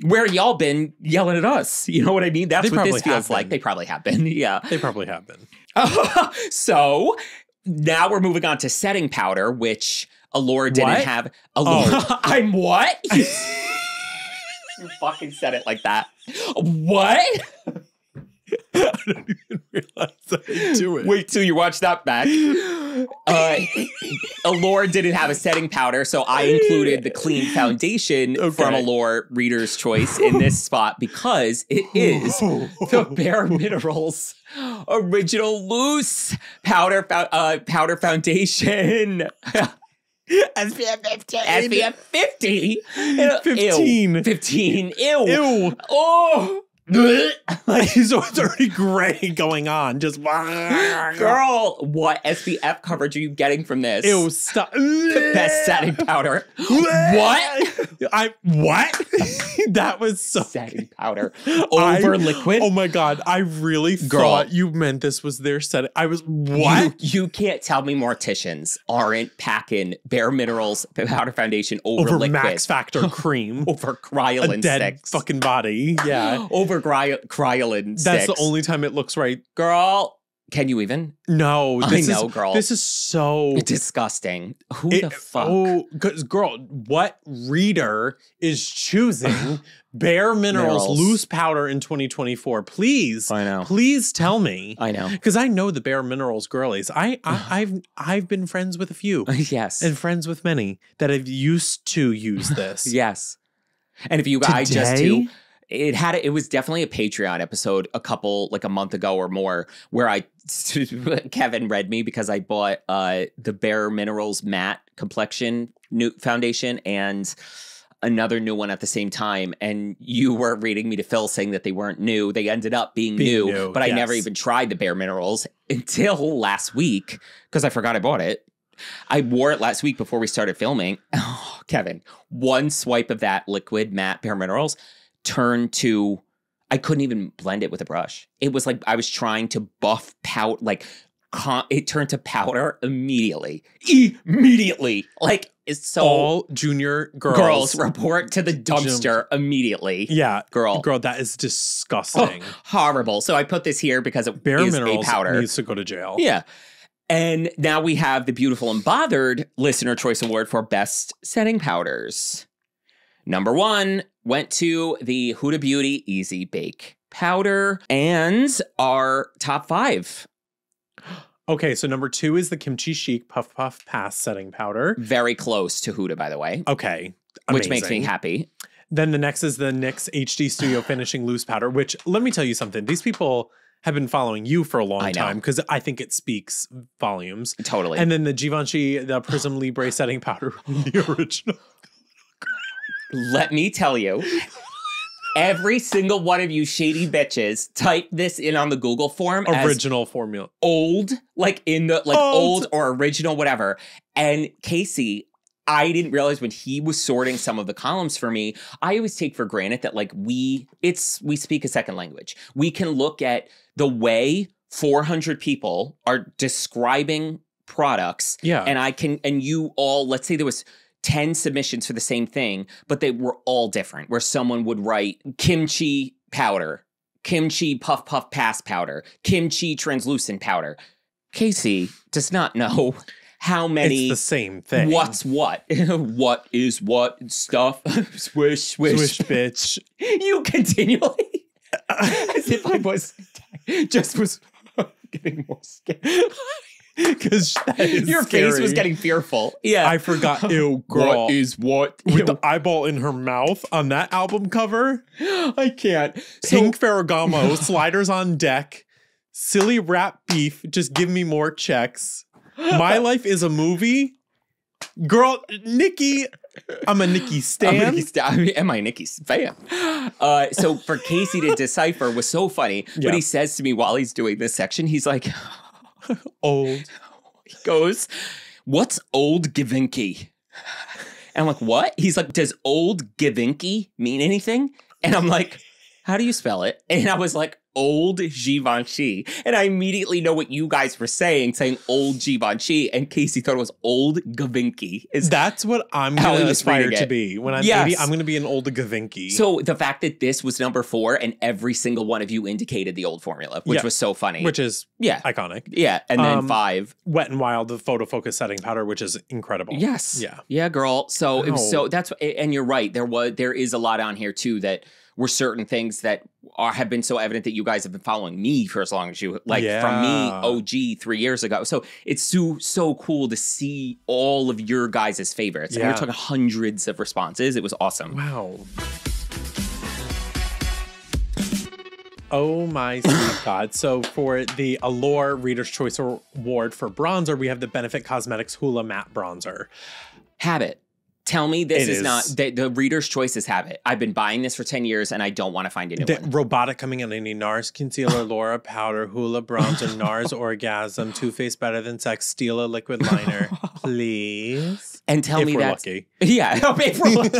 Speaker 1: where y'all been yelling at us? You know what I mean? That's
Speaker 2: They
Speaker 1: what this feels like. They probably have been, yeah.
Speaker 2: they probably have been.
Speaker 1: so now we're moving on to setting powder, which Allure didn't
Speaker 2: What?
Speaker 1: have. Allure,
Speaker 2: Oh.
Speaker 1: I'm what? you fucking said it like that. What?
Speaker 2: I don't even realize I do it.
Speaker 1: Wait till you watch that back. Uh, Allure didn't have a setting powder, so I included the clean foundation from
Speaker 2: Okay.
Speaker 1: Allure Reader's Choice in this spot because it is the Bare Minerals original loose powder fou- uh, powder foundation.
Speaker 2: SPF 15.
Speaker 1: SPF 50. Ew.
Speaker 2: 15.
Speaker 1: 15. Ew.
Speaker 2: Ew.
Speaker 1: Oh.
Speaker 2: Like, so it's already gray going on. Just
Speaker 1: Girl, what SPF coverage are you getting from this?
Speaker 2: Ew, stop.
Speaker 1: Best setting powder. what?
Speaker 2: I what? that was so
Speaker 1: Setting powder
Speaker 2: I-
Speaker 1: over liquid.
Speaker 2: Oh my god, I really
Speaker 1: Girl.
Speaker 2: thought you meant this was their setting. I was what?
Speaker 1: You, you can't tell me morticians aren't packing Bare Minerals powder foundation over,
Speaker 2: Over
Speaker 1: liquid.
Speaker 2: Max Factor cream.
Speaker 1: over
Speaker 2: a
Speaker 1: Kryolan
Speaker 2: dead
Speaker 1: sticks.
Speaker 2: fucking body. Yeah.
Speaker 1: over Gry- Kryolan
Speaker 2: That's
Speaker 1: sticks.
Speaker 2: the only time it looks right.
Speaker 1: Girl, can you even?
Speaker 2: No,
Speaker 1: I
Speaker 2: this
Speaker 1: know,
Speaker 2: is,
Speaker 1: girl.
Speaker 2: This is so
Speaker 1: Disgusting. Who
Speaker 2: It-
Speaker 1: the oh, fuck?
Speaker 2: Oh, because girl, what reader is choosing Bare Minerals,
Speaker 1: Minerals.
Speaker 2: loose powder in 2024? Please,
Speaker 1: I know.
Speaker 2: please tell me.
Speaker 1: I know.
Speaker 2: Because I know the Bare Minerals girlies. I, I I've I've been friends with a few
Speaker 1: yes.
Speaker 2: and friends with many that have used to use this.
Speaker 1: yes. And if you guys just
Speaker 2: Today?
Speaker 1: It had it was definitely a Patreon episode a couple like a month ago or more where I Kevin read me because I bought uh the Bare Minerals matte complexion new foundation and another new one at the same time and you were reading me to Phil saying that they weren't new. They ended up being,
Speaker 2: Being
Speaker 1: new,
Speaker 2: new,
Speaker 1: but I never even tried the Bare Minerals until last week because I forgot I bought it. I wore it last week before we started filming. Oh, Kevin, one swipe of that liquid matte Bare Minerals turned to I couldn't even blend it with a brush. It was like I was trying to buff pout like con- it turned to powder immediately. Immediately. Like it's so
Speaker 2: All junior girls.
Speaker 1: girls report to the dumpster immediately.
Speaker 2: Yeah,
Speaker 1: Girl.
Speaker 2: girl, that is
Speaker 1: Oh,
Speaker 2: disgusting.
Speaker 1: horrible. So I put this here because it
Speaker 2: Bare
Speaker 1: is
Speaker 2: Minerals
Speaker 1: a powder.
Speaker 2: needs to go to jail.
Speaker 1: Yeah. And now we have the beautiful and bothered listener choice award for best setting powders. Number one went to the Huda Beauty Easy Bake powder and our top five.
Speaker 2: Okay, so number two is the Kimchi Chic Puff Puff Pass setting powder.
Speaker 1: Very close to Huda, by the way,
Speaker 2: Okay,
Speaker 1: which makes me happy.
Speaker 2: Then the next is the NYX HD Studio Finishing Loose Powder, which let me tell you something. These people have been following you for a long time because I think it speaks volumes.
Speaker 1: Totally.
Speaker 2: And then the Givenchy, the Prisme Libre setting powder, the original.
Speaker 1: Let me tell you, every single one of you shady bitches type this in on the Google form
Speaker 2: Original formula.
Speaker 1: old, like in the like
Speaker 2: Old.
Speaker 1: old, or original, whatever. And Casey, I didn't realize when he was sorting some of the columns for me, I always take for granted that like we it's we speak a second language. We can look at the way 400 people are describing products
Speaker 2: Yeah.
Speaker 1: and I can and you all let's say there was 10 submissions for the same thing, but they were all different where someone would write kimchi powder, kimchi puff puff pass powder, kimchi translucent powder. Casey does not know how many
Speaker 2: it's the same thing.
Speaker 1: what's what. what is what stuff. swish swish.
Speaker 2: Swish bitch.
Speaker 1: You continually as if I was just was getting more scared.
Speaker 2: Because
Speaker 1: Your face was getting fearful. Yeah.
Speaker 2: I forgot. Ew, girl.
Speaker 1: What is what?
Speaker 2: with the eyeball in her mouth on that album cover.
Speaker 1: I can't. So,
Speaker 2: Pink Ferragamo, sliders on deck, silly rap beef. Just give me more checks. My life is a movie. Girl, Nikki, I'm a Nikki
Speaker 1: I'm
Speaker 2: Stan.
Speaker 1: Nikki Sta- I mean, am I Nikki's fan? Uh, so for Casey to decipher was so funny.
Speaker 2: Yeah.
Speaker 1: But he says to me while he's doing this section, he's like,
Speaker 2: Old.
Speaker 1: he goes, What's old Gavinki? And I'm like, What? He's like, Does old Gavinki mean anything? And I'm like, How do you spell it? And I was like, Old Givenchy. And I immediately know what you guys were saying, saying old Givenchy. And Casey thought it was old Gavinki. Is
Speaker 2: That's what I'm gonna aspire to be. When I'm
Speaker 1: Yes.
Speaker 2: 80, I'm gonna be an old Gavinki.
Speaker 1: So the fact that this was number four and every single one of you indicated the old formula, which
Speaker 2: Yeah.
Speaker 1: was so funny.
Speaker 2: which is
Speaker 1: yeah,
Speaker 2: iconic.
Speaker 1: yeah, and then
Speaker 2: Um,
Speaker 1: five.
Speaker 2: Wet and Wild, the photo focus setting powder, which is incredible.
Speaker 1: Yes.
Speaker 2: Yeah.
Speaker 1: Yeah, girl. So it was so that's and you're right. There was there is a lot on here too that were certain things that are have been so evident that you guys have been following me for as long as you like from me OG three years ago. So it's so so cool to see all of your guys' favorites. And we're talking hundreds of responses. It was awesome.
Speaker 2: Wow. Oh my sweet God. So for the Allure Reader's Choice Award for bronzer, we have the Benefit Cosmetics Hula Matte Bronzer.
Speaker 1: Habit. Tell me this is,
Speaker 2: is.
Speaker 1: not the, the reader's choice is habit. I've been buying this for 10 years and I don't want to find a new
Speaker 2: The
Speaker 1: one.
Speaker 2: robotic coming in any NARS concealer, Laura powder, Hula bronzer, NARS orgasm, Too Faced better than sex, Stila liquid liner, please.
Speaker 1: And tell
Speaker 2: if
Speaker 1: me
Speaker 2: lucky.
Speaker 1: Yeah. if we're lucky.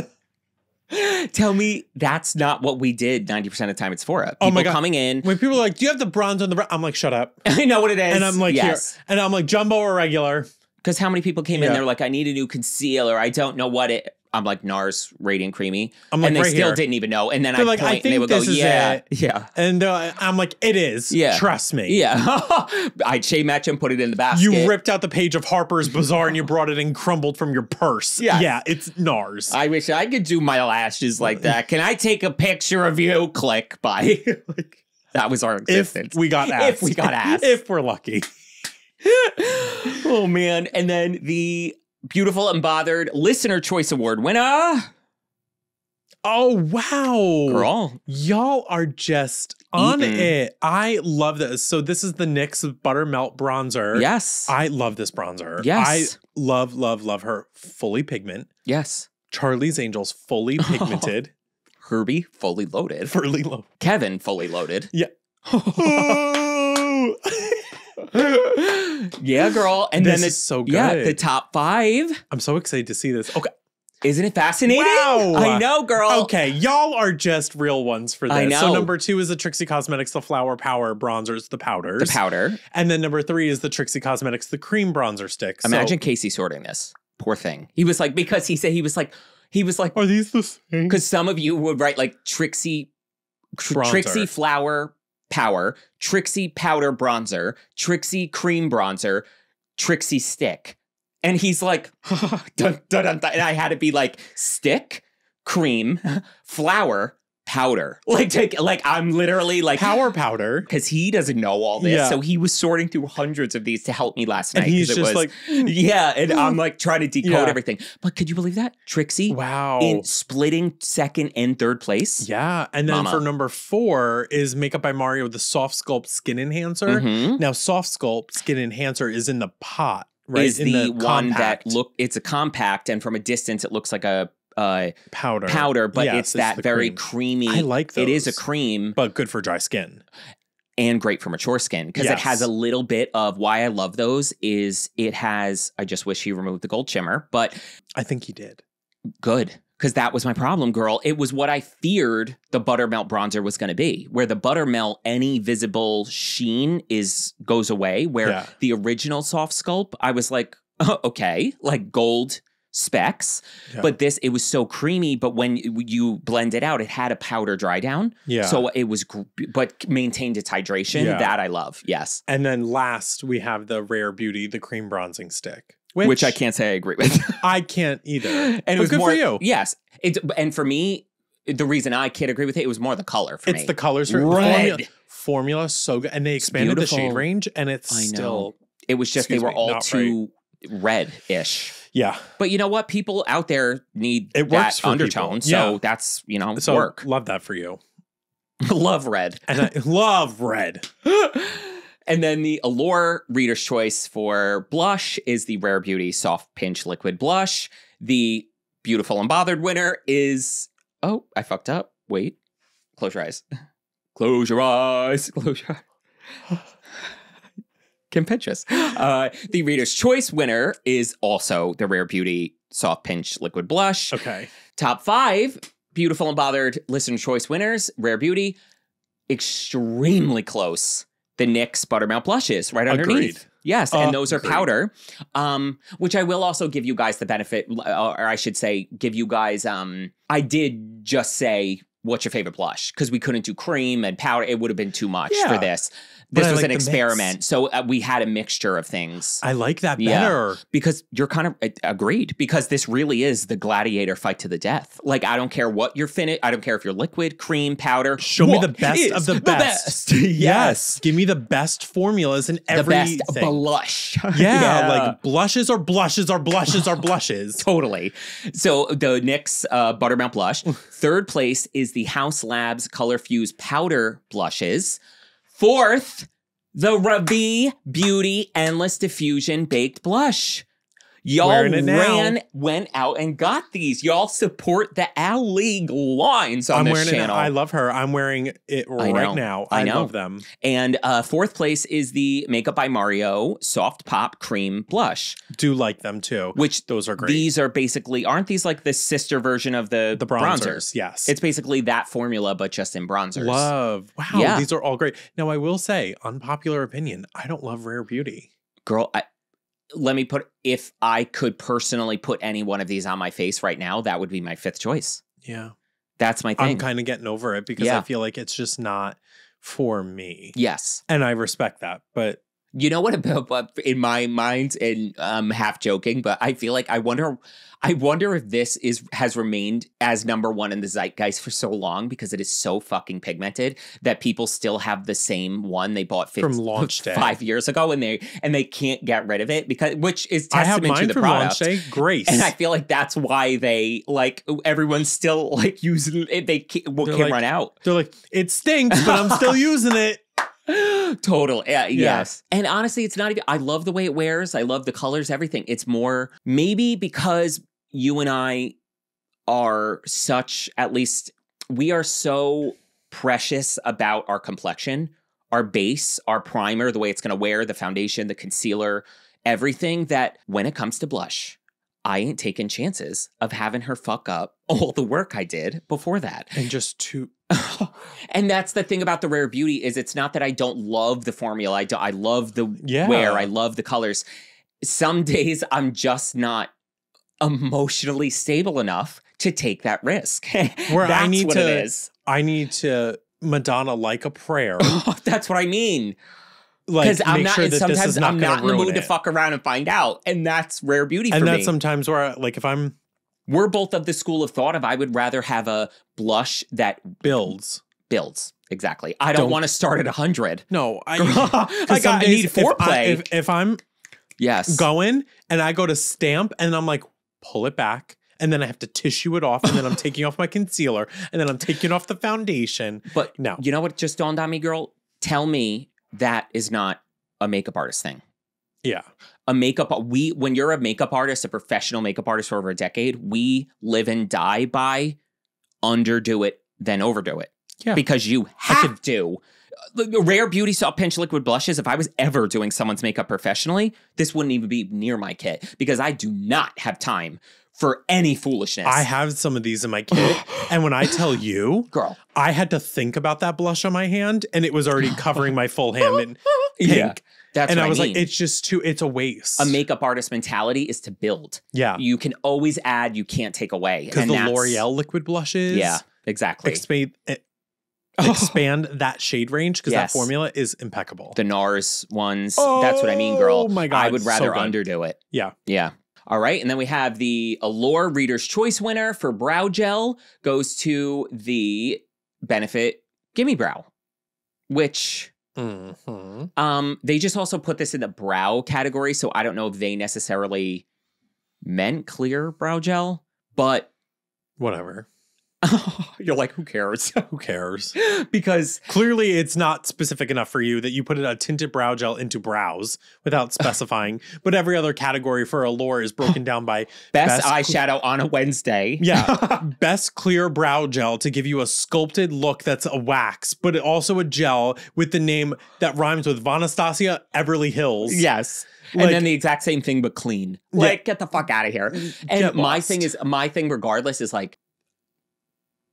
Speaker 1: Tell me that's not what we did 90% of the time it's for. People
Speaker 2: Oh my God.
Speaker 1: coming in.
Speaker 2: When people are like, "Do you have the bronze on the?" Br-? I'm like, "Shut up!"
Speaker 1: I know what it is.
Speaker 2: And I'm like,
Speaker 1: yes.
Speaker 2: "Here," and I'm like, "Jumbo or regular?"
Speaker 1: Because how many people came in? They're like, I need a new concealer. I don't know what it. I'm like NARS Radiant Creamy.
Speaker 2: I'm like,
Speaker 1: and they
Speaker 2: "Right
Speaker 1: still
Speaker 2: here."
Speaker 1: didn't even know. And then
Speaker 2: They're
Speaker 1: I
Speaker 2: like,
Speaker 1: point
Speaker 2: "I
Speaker 1: and they
Speaker 2: think
Speaker 1: would go, yeah,
Speaker 2: it."
Speaker 1: yeah,
Speaker 2: And uh, I'm like, "It is."
Speaker 1: Yeah.
Speaker 2: Trust me.
Speaker 1: yeah. I shade match and put it in the basket.
Speaker 2: You ripped out the page of Harper's Bazaar and you brought it and crumbled from your purse.
Speaker 1: Yeah.
Speaker 2: Yeah, it's NARS.
Speaker 1: I wish I could do my lashes like that. Can I take a picture of you? Click. Bye. like, that was our
Speaker 2: if
Speaker 1: existence.
Speaker 2: we got asked.
Speaker 1: If we got asked.
Speaker 2: if we're lucky.
Speaker 1: oh man! And then the beautiful and bothered listener choice award winner,
Speaker 2: Oh wow.
Speaker 1: girl.
Speaker 2: Y'all are just on
Speaker 1: Eating.
Speaker 2: it. I love this. So this is the NYX Buttermelt Bronzer.
Speaker 1: Yes.
Speaker 2: I love this bronzer.
Speaker 1: Yes.
Speaker 2: I love, love, love her. Fully pigment.
Speaker 1: yes.
Speaker 2: Charlie's Angels fully pigmented.
Speaker 1: Herbie fully loaded.
Speaker 2: Fully low.
Speaker 1: Kevin fully loaded.
Speaker 2: Yeah.
Speaker 1: yeah, girl. And
Speaker 2: This
Speaker 1: then the,
Speaker 2: so good.
Speaker 1: Yeah, the top five.
Speaker 2: I'm so excited to see this. Okay.
Speaker 1: Isn't it fascinating?
Speaker 2: Wow.
Speaker 1: I know, girl.
Speaker 2: Okay, y'all are just real ones for this.
Speaker 1: I
Speaker 2: So number two is the Trixie Cosmetics, the Flower Power bronzers, the powders.
Speaker 1: The powder.
Speaker 2: And then number three is the Trixie Cosmetics, the cream bronzer sticks. So-
Speaker 1: Imagine Casey sorting this. Poor thing. He was like, because he said he was like, he was like,
Speaker 2: are these the same?
Speaker 1: because some of you would write like Trixie, tr- Trixie flower power, Trixie powder bronzer, Trixie cream bronzer, Trixie stick. And he's like, dun, dun, dun, and I had to be like, stick, cream, flour, powder. Like, take, like I'm literally like,
Speaker 2: Power powder.
Speaker 1: because he doesn't know all this.
Speaker 2: Yeah.
Speaker 1: So he was sorting through hundreds of these to help me last night.
Speaker 2: And he's just
Speaker 1: was-
Speaker 2: like,
Speaker 1: yeah, and I'm like trying to decode
Speaker 2: Yeah.
Speaker 1: everything. But could you believe that? Trixie
Speaker 2: wow.
Speaker 1: in splitting second and third place.
Speaker 2: yeah. And then
Speaker 1: Mama.
Speaker 2: for number four is Makeup by Mario, the Soft Sculpt Skin Enhancer.
Speaker 1: Mhm.
Speaker 2: Now, Soft Sculpt Skin Enhancer is in the pot, right?
Speaker 1: Is
Speaker 2: in
Speaker 1: the, one
Speaker 2: compact
Speaker 1: that look it's a compact and from a distance it looks like a uh,
Speaker 2: powder.
Speaker 1: powder, but
Speaker 2: Yes,
Speaker 1: it's that very
Speaker 2: cream.
Speaker 1: creamy.
Speaker 2: I like those.
Speaker 1: It is a cream
Speaker 2: but good for dry skin.
Speaker 1: and great for mature skin because it has a little bit of why I love those is it has I just wish he removed the gold shimmer, but
Speaker 2: I think he did.
Speaker 1: good because that was my problem girl it was what i feared the buttermelt bronzer was going to be where the buttermelt any visible sheen is goes away where
Speaker 2: Yeah.
Speaker 1: the original soft sculpt i was like oh, okay like gold specks
Speaker 2: Yeah.
Speaker 1: but this it was so creamy but when you- blend it out it had a powder dry down
Speaker 2: Yeah.
Speaker 1: so it was gr- but maintained its hydration
Speaker 2: Yeah.
Speaker 1: that i love yes
Speaker 2: and then last we have the Rare Beauty, the cream bronzing stick,
Speaker 1: which, i can't say i agree with
Speaker 2: I can't either.
Speaker 1: and
Speaker 2: but
Speaker 1: it was
Speaker 2: good
Speaker 1: more
Speaker 2: for you.
Speaker 1: Yes, it and for me, the reason I can't agree with it, it was more the color for
Speaker 2: It's
Speaker 1: me.
Speaker 2: the colors for
Speaker 1: Red.
Speaker 2: formula, formula so good, and they expanded the shade range, and it's
Speaker 1: I know.
Speaker 2: still
Speaker 1: It was just
Speaker 2: Excuse
Speaker 1: they were
Speaker 2: me,
Speaker 1: all too red ish.
Speaker 2: Yeah.
Speaker 1: But you know what? People out there need
Speaker 2: It
Speaker 1: that
Speaker 2: works for
Speaker 1: undertone. So that's, you know,
Speaker 2: So
Speaker 1: work.
Speaker 2: love that for you,
Speaker 1: Love red.
Speaker 2: and I love red.
Speaker 1: and then the Allure Reader's Choice for blush is the Rare Beauty Soft Pinch Liquid Blush. The Beautiful and Bothered winner is, oh, I fucked up. Wait, close your eyes. Close your eyes. Close your eyes. Kim Pinterest. Uh, the Reader's Choice winner is also the Rare Beauty Soft Pinch Liquid Blush.
Speaker 2: Okay,
Speaker 1: Top five beautiful and bothered listener choice winners. Rare Beauty, extremely close. The NYX Buttermelt blushes right underneath.
Speaker 2: Agreed.
Speaker 1: Yes, and those are
Speaker 2: Agreed.
Speaker 1: powder. Um, which I will also give you guys the benefit, or I should say, give you guys. Um, I did just say what's your favorite blush because we couldn't do cream and powder. It would have been too much for
Speaker 2: Yeah.
Speaker 1: this.
Speaker 2: But
Speaker 1: This was
Speaker 2: like
Speaker 1: an
Speaker 2: the mix.
Speaker 1: experiment, so uh, we had a mixture of things
Speaker 2: I like that
Speaker 1: Yeah.
Speaker 2: better.
Speaker 1: because you're kind of uh, agreed because this really is the gladiator fight to the death. Like I don't care what you're finished. I don't care if you're liquid, cream, powder.
Speaker 2: Show me the best of the best.
Speaker 1: yes.
Speaker 2: give me the best formulas in
Speaker 1: The
Speaker 2: everything.
Speaker 1: best blush.
Speaker 2: yeah, like blushes or blushes or blushes or blushes.
Speaker 1: Totally. So the NYX uh, Buttermelt blush. Third place is the Haus Labs Color Fuse Powder blushes. Fourth, the Ravi Beauty Endless Diffusion Baked Blush. Y'all
Speaker 2: Wearing it now.
Speaker 1: ran, went out and got these. Y'all support the Allie Glines on
Speaker 2: I'm
Speaker 1: this
Speaker 2: wearing it.
Speaker 1: channel.
Speaker 2: I love her. I'm wearing it
Speaker 1: I
Speaker 2: right
Speaker 1: know.
Speaker 2: now.
Speaker 1: I
Speaker 2: I,
Speaker 1: know.
Speaker 2: love them.
Speaker 1: and uh, fourth place is the Makeup by Mario Soft Pop Cream Blush,
Speaker 2: Do like them too.
Speaker 1: which
Speaker 2: Those are great.
Speaker 1: these are basically aren't these like the sister version of the
Speaker 2: the bronzers, yes.
Speaker 1: It's basically that formula, but just in bronzers.
Speaker 2: love. Wow,
Speaker 1: Yeah.
Speaker 2: these are all great. Now I will say, unpopular opinion, I don't love Rare Beauty.
Speaker 1: Girl, I, let me put if I could personally put any one of these on my face right now, that would be my fifth choice.
Speaker 2: Yeah.
Speaker 1: That's my thing.
Speaker 2: I'm kind of getting over it because
Speaker 1: Yeah.
Speaker 2: I feel like it's just not for me.
Speaker 1: yes.
Speaker 2: And I respect that. But
Speaker 1: You know what about but in my mind, and I'm half joking, but I feel like I wonder I wonder if this is has remained as number one in the zeitgeist for so long because it is so fucking pigmented that people still have the same one they bought 50,
Speaker 2: From launch day.
Speaker 1: five years ago and they and they can't get rid of it because which is
Speaker 2: I have
Speaker 1: testament to the
Speaker 2: from
Speaker 1: product.
Speaker 2: launch day. Grace.
Speaker 1: And I feel like that's why they like everyone's still like using it. They can't, well, can't
Speaker 2: like-
Speaker 1: run out.
Speaker 2: They're like, it stinks, but I'm still using it.
Speaker 1: Total. Yeah, yes. And honestly, it's not even I love the way it wears. I love the colors, everything. It's more maybe because you and I are such at least we are so precious about our complexion, our base, our primer, the way it's going to wear, the foundation, the concealer, everything that when it comes to blush, I ain't taking chances of having her fuck up all the work I did before that.
Speaker 2: And just two.
Speaker 1: and that's the thing about the rare beauty is it's not that I don't love the formula. I do, I love the
Speaker 2: Yeah.
Speaker 1: wear. I love the colors. Some days I'm just not emotionally stable enough to take that risk.
Speaker 2: Where I need
Speaker 1: what
Speaker 2: to-
Speaker 1: it is.
Speaker 2: I need to Madonna like a prayer.
Speaker 1: that's what I mean.
Speaker 2: Like
Speaker 1: Because I'm not.
Speaker 2: sure
Speaker 1: sometimes
Speaker 2: not
Speaker 1: I'm not in the mood to fuck around and find out, and that's rare beauty
Speaker 2: And
Speaker 1: for
Speaker 2: that's
Speaker 1: me.
Speaker 2: sometimes where, like, if I'm
Speaker 1: We're both of the school of thought of I would rather have a blush that
Speaker 2: builds,
Speaker 1: builds. Exactly. I don't,
Speaker 2: Don't-
Speaker 1: want to start at hundred.
Speaker 2: no, I.
Speaker 1: I,
Speaker 2: 'cause some
Speaker 1: got, I
Speaker 2: days
Speaker 1: need
Speaker 2: if I-
Speaker 1: foreplay.
Speaker 2: If, if I'm
Speaker 1: yes.
Speaker 2: going and I go to stamp and I'm like, pull it back. And then I have to tissue it off. And then I'm taking off my concealer. And then I'm taking off the foundation.
Speaker 1: But
Speaker 2: No.
Speaker 1: you know what just dawned on me, girl? Tell me that is not a makeup artist thing.
Speaker 2: Yeah.
Speaker 1: A makeup we when you're a makeup artist, a professional makeup artist for over a decade, we live and die by underdo it, then overdo it.
Speaker 2: Yeah.
Speaker 1: Because you have to. Rare beauty soft pinch liquid blushes. If I was ever doing someone's makeup professionally, this wouldn't even be near my kit because I do not have time for any foolishness.
Speaker 2: I have some of these in my kit. and when I tell you,
Speaker 1: girl.
Speaker 2: I had to think about that blush on my hand and it was already covering my full hand in pink.
Speaker 1: Yeah, that's
Speaker 2: and I was
Speaker 1: mean.
Speaker 2: like, it's just too, it's a waste.
Speaker 1: a makeup artist mentality is to build.
Speaker 2: yeah.
Speaker 1: You can always add, you can't take away.
Speaker 2: Because the L'Oreal liquid blushes.
Speaker 1: Yeah, exactly.
Speaker 2: Expand, eh, expand that shade range because
Speaker 1: Yes.
Speaker 2: that formula is impeccable.
Speaker 1: the NARS ones. that's what I mean, girl.
Speaker 2: Oh my God.
Speaker 1: I
Speaker 2: would
Speaker 1: rather
Speaker 2: good.
Speaker 1: underdo it.
Speaker 2: Yeah.
Speaker 1: Yeah. All right. And then we have the Allure Reader's Choice winner for brow gel goes to the Benefit Gimme Brow. which
Speaker 2: Mhm.
Speaker 1: um they just also put this in the brow category, so I don't know if they necessarily meant clear brow gel, but
Speaker 2: Whatever.
Speaker 1: you're like, who cares?
Speaker 2: Who cares?
Speaker 1: because
Speaker 2: Clearly, it's not specific enough for you that you put a tinted brow gel into brows without specifying. but every other category for Allure is broken down by
Speaker 1: best,
Speaker 2: Best-
Speaker 1: eyeshadow on a Wednesday.
Speaker 2: Yeah. best clear brow gel to give you a sculpted look that's a wax, but also a gel with the name that rhymes with Vanastasia Everly Hills.
Speaker 1: yes.
Speaker 2: Like-
Speaker 1: and then the exact same thing, but clean.
Speaker 2: Yeah.
Speaker 1: Like, get the fuck out of here. Mm,
Speaker 2: and
Speaker 1: my thing is, my thing, regardless, is like,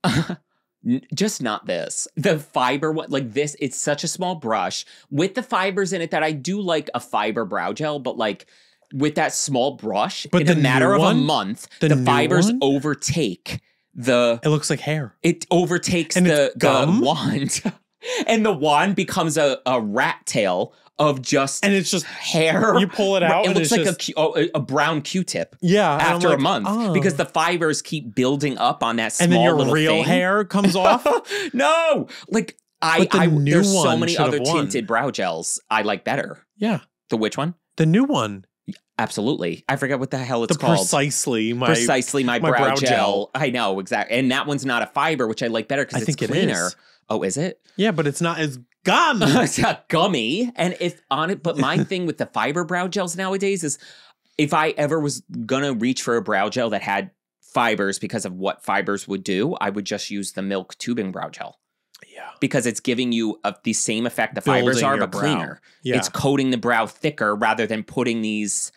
Speaker 1: just not this. The fiber one, like this, it's such a small brush with the fibers in it that I do like a fiber brow gel, but like with that small brush,
Speaker 2: But
Speaker 1: in
Speaker 2: the
Speaker 1: a matter of a month,
Speaker 2: The
Speaker 1: the, fibers
Speaker 2: one?
Speaker 1: overtake the
Speaker 2: It looks like hair.
Speaker 1: it overtakes
Speaker 2: And
Speaker 1: the, the wand. and the wand becomes a, a rat tail of just
Speaker 2: And it's just
Speaker 1: hair.
Speaker 2: you pull it out.
Speaker 1: it looks like
Speaker 2: just,
Speaker 1: a, oh, a, a brown Q-tip
Speaker 2: yeah.
Speaker 1: after
Speaker 2: like,
Speaker 1: a month
Speaker 2: oh.
Speaker 1: because the fibers keep building up on that small
Speaker 2: and then your real
Speaker 1: thing.
Speaker 2: hair comes off.
Speaker 1: no, like I,
Speaker 2: the
Speaker 1: I
Speaker 2: new
Speaker 1: there's so many other tinted brow gels I like better.
Speaker 2: yeah,
Speaker 1: The which one?
Speaker 2: the new one.
Speaker 1: Absolutely, I forget what the hell it's
Speaker 2: the
Speaker 1: called.
Speaker 2: precisely my.
Speaker 1: Precisely my,
Speaker 2: my
Speaker 1: brow,
Speaker 2: brow
Speaker 1: gel.
Speaker 2: gel.
Speaker 1: I know exactly, and that one's not a fiber, which I like better because it's
Speaker 2: it
Speaker 1: cleaner. Oh, is it?
Speaker 2: Yeah, but it's not as gum.
Speaker 1: it's not gummy. And if on it, but my thing with the fiber brow gels nowadays is if I ever was gonna reach for a brow gel that had fibers because of what fibers would do, I would just use the milk tubing brow gel
Speaker 2: yeah,
Speaker 1: because it's giving you a, the same effect the fibers are, but
Speaker 2: brow.
Speaker 1: cleaner.
Speaker 2: yeah.
Speaker 1: It's coating the brow thicker rather than putting these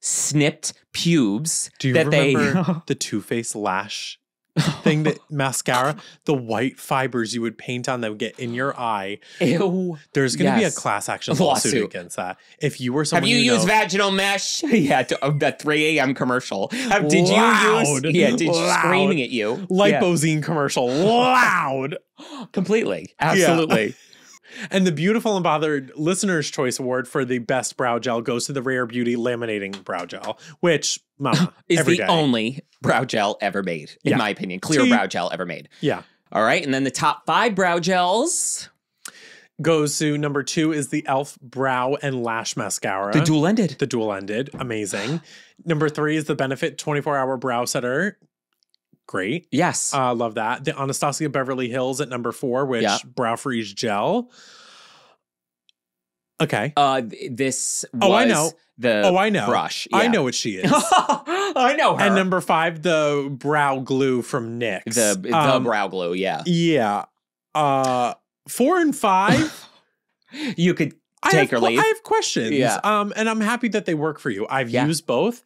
Speaker 1: snipped pubes
Speaker 2: Do you
Speaker 1: that
Speaker 2: remember the Too Faced lash thing that mascara, the white fibers you would paint on that would get in your eye?
Speaker 1: ew.
Speaker 2: There's going to
Speaker 1: Yes.
Speaker 2: be a class action
Speaker 1: A
Speaker 2: lawsuit,
Speaker 1: lawsuit.
Speaker 2: against that. If you were
Speaker 1: Have
Speaker 2: someone
Speaker 1: you
Speaker 2: you
Speaker 1: used
Speaker 2: know,
Speaker 1: vaginal mesh? yeah, to, uh, that 3 a.m. commercial. Have, did
Speaker 2: Loud.
Speaker 1: you use? Yeah, did
Speaker 2: Loud.
Speaker 1: screaming at you?
Speaker 2: Lipozene commercial, loud.
Speaker 1: Completely, absolutely.
Speaker 2: And the beautiful and bothered listener's choice award for the best brow gel goes to the Rare Beauty laminating brow gel, which mama
Speaker 1: Is the
Speaker 2: day.
Speaker 1: only brow gel ever made, in
Speaker 2: Yeah.
Speaker 1: my opinion. Clear
Speaker 2: See?
Speaker 1: brow gel ever made.
Speaker 2: yeah.
Speaker 1: All right, and then the top five brow gels.
Speaker 2: Goes to number two is the Elf Brow and Lash Mascara.
Speaker 1: The dual ended.
Speaker 2: the dual ended, amazing. Number three is the Benefit 24 hour brow setter. Great.
Speaker 1: Yes.
Speaker 2: Uh, love that. The Anastasia Beverly Hills at number four, which
Speaker 1: Yeah.
Speaker 2: brow freeze gel. Okay.
Speaker 1: Uh, this was
Speaker 2: Oh, I know.
Speaker 1: the
Speaker 2: oh, I know.
Speaker 1: brush.
Speaker 2: I know what she is.
Speaker 1: I know her.
Speaker 2: and number five, the brow glue from NYX.
Speaker 1: the the
Speaker 2: Um,
Speaker 1: brow glue. Yeah,
Speaker 2: Yeah. Uh, four and five.
Speaker 1: you could
Speaker 2: I
Speaker 1: Take
Speaker 2: have,
Speaker 1: or leave.
Speaker 2: I have questions.
Speaker 1: Yeah.
Speaker 2: Um, and I'm happy that they work for you. I've
Speaker 1: Yeah.
Speaker 2: used both.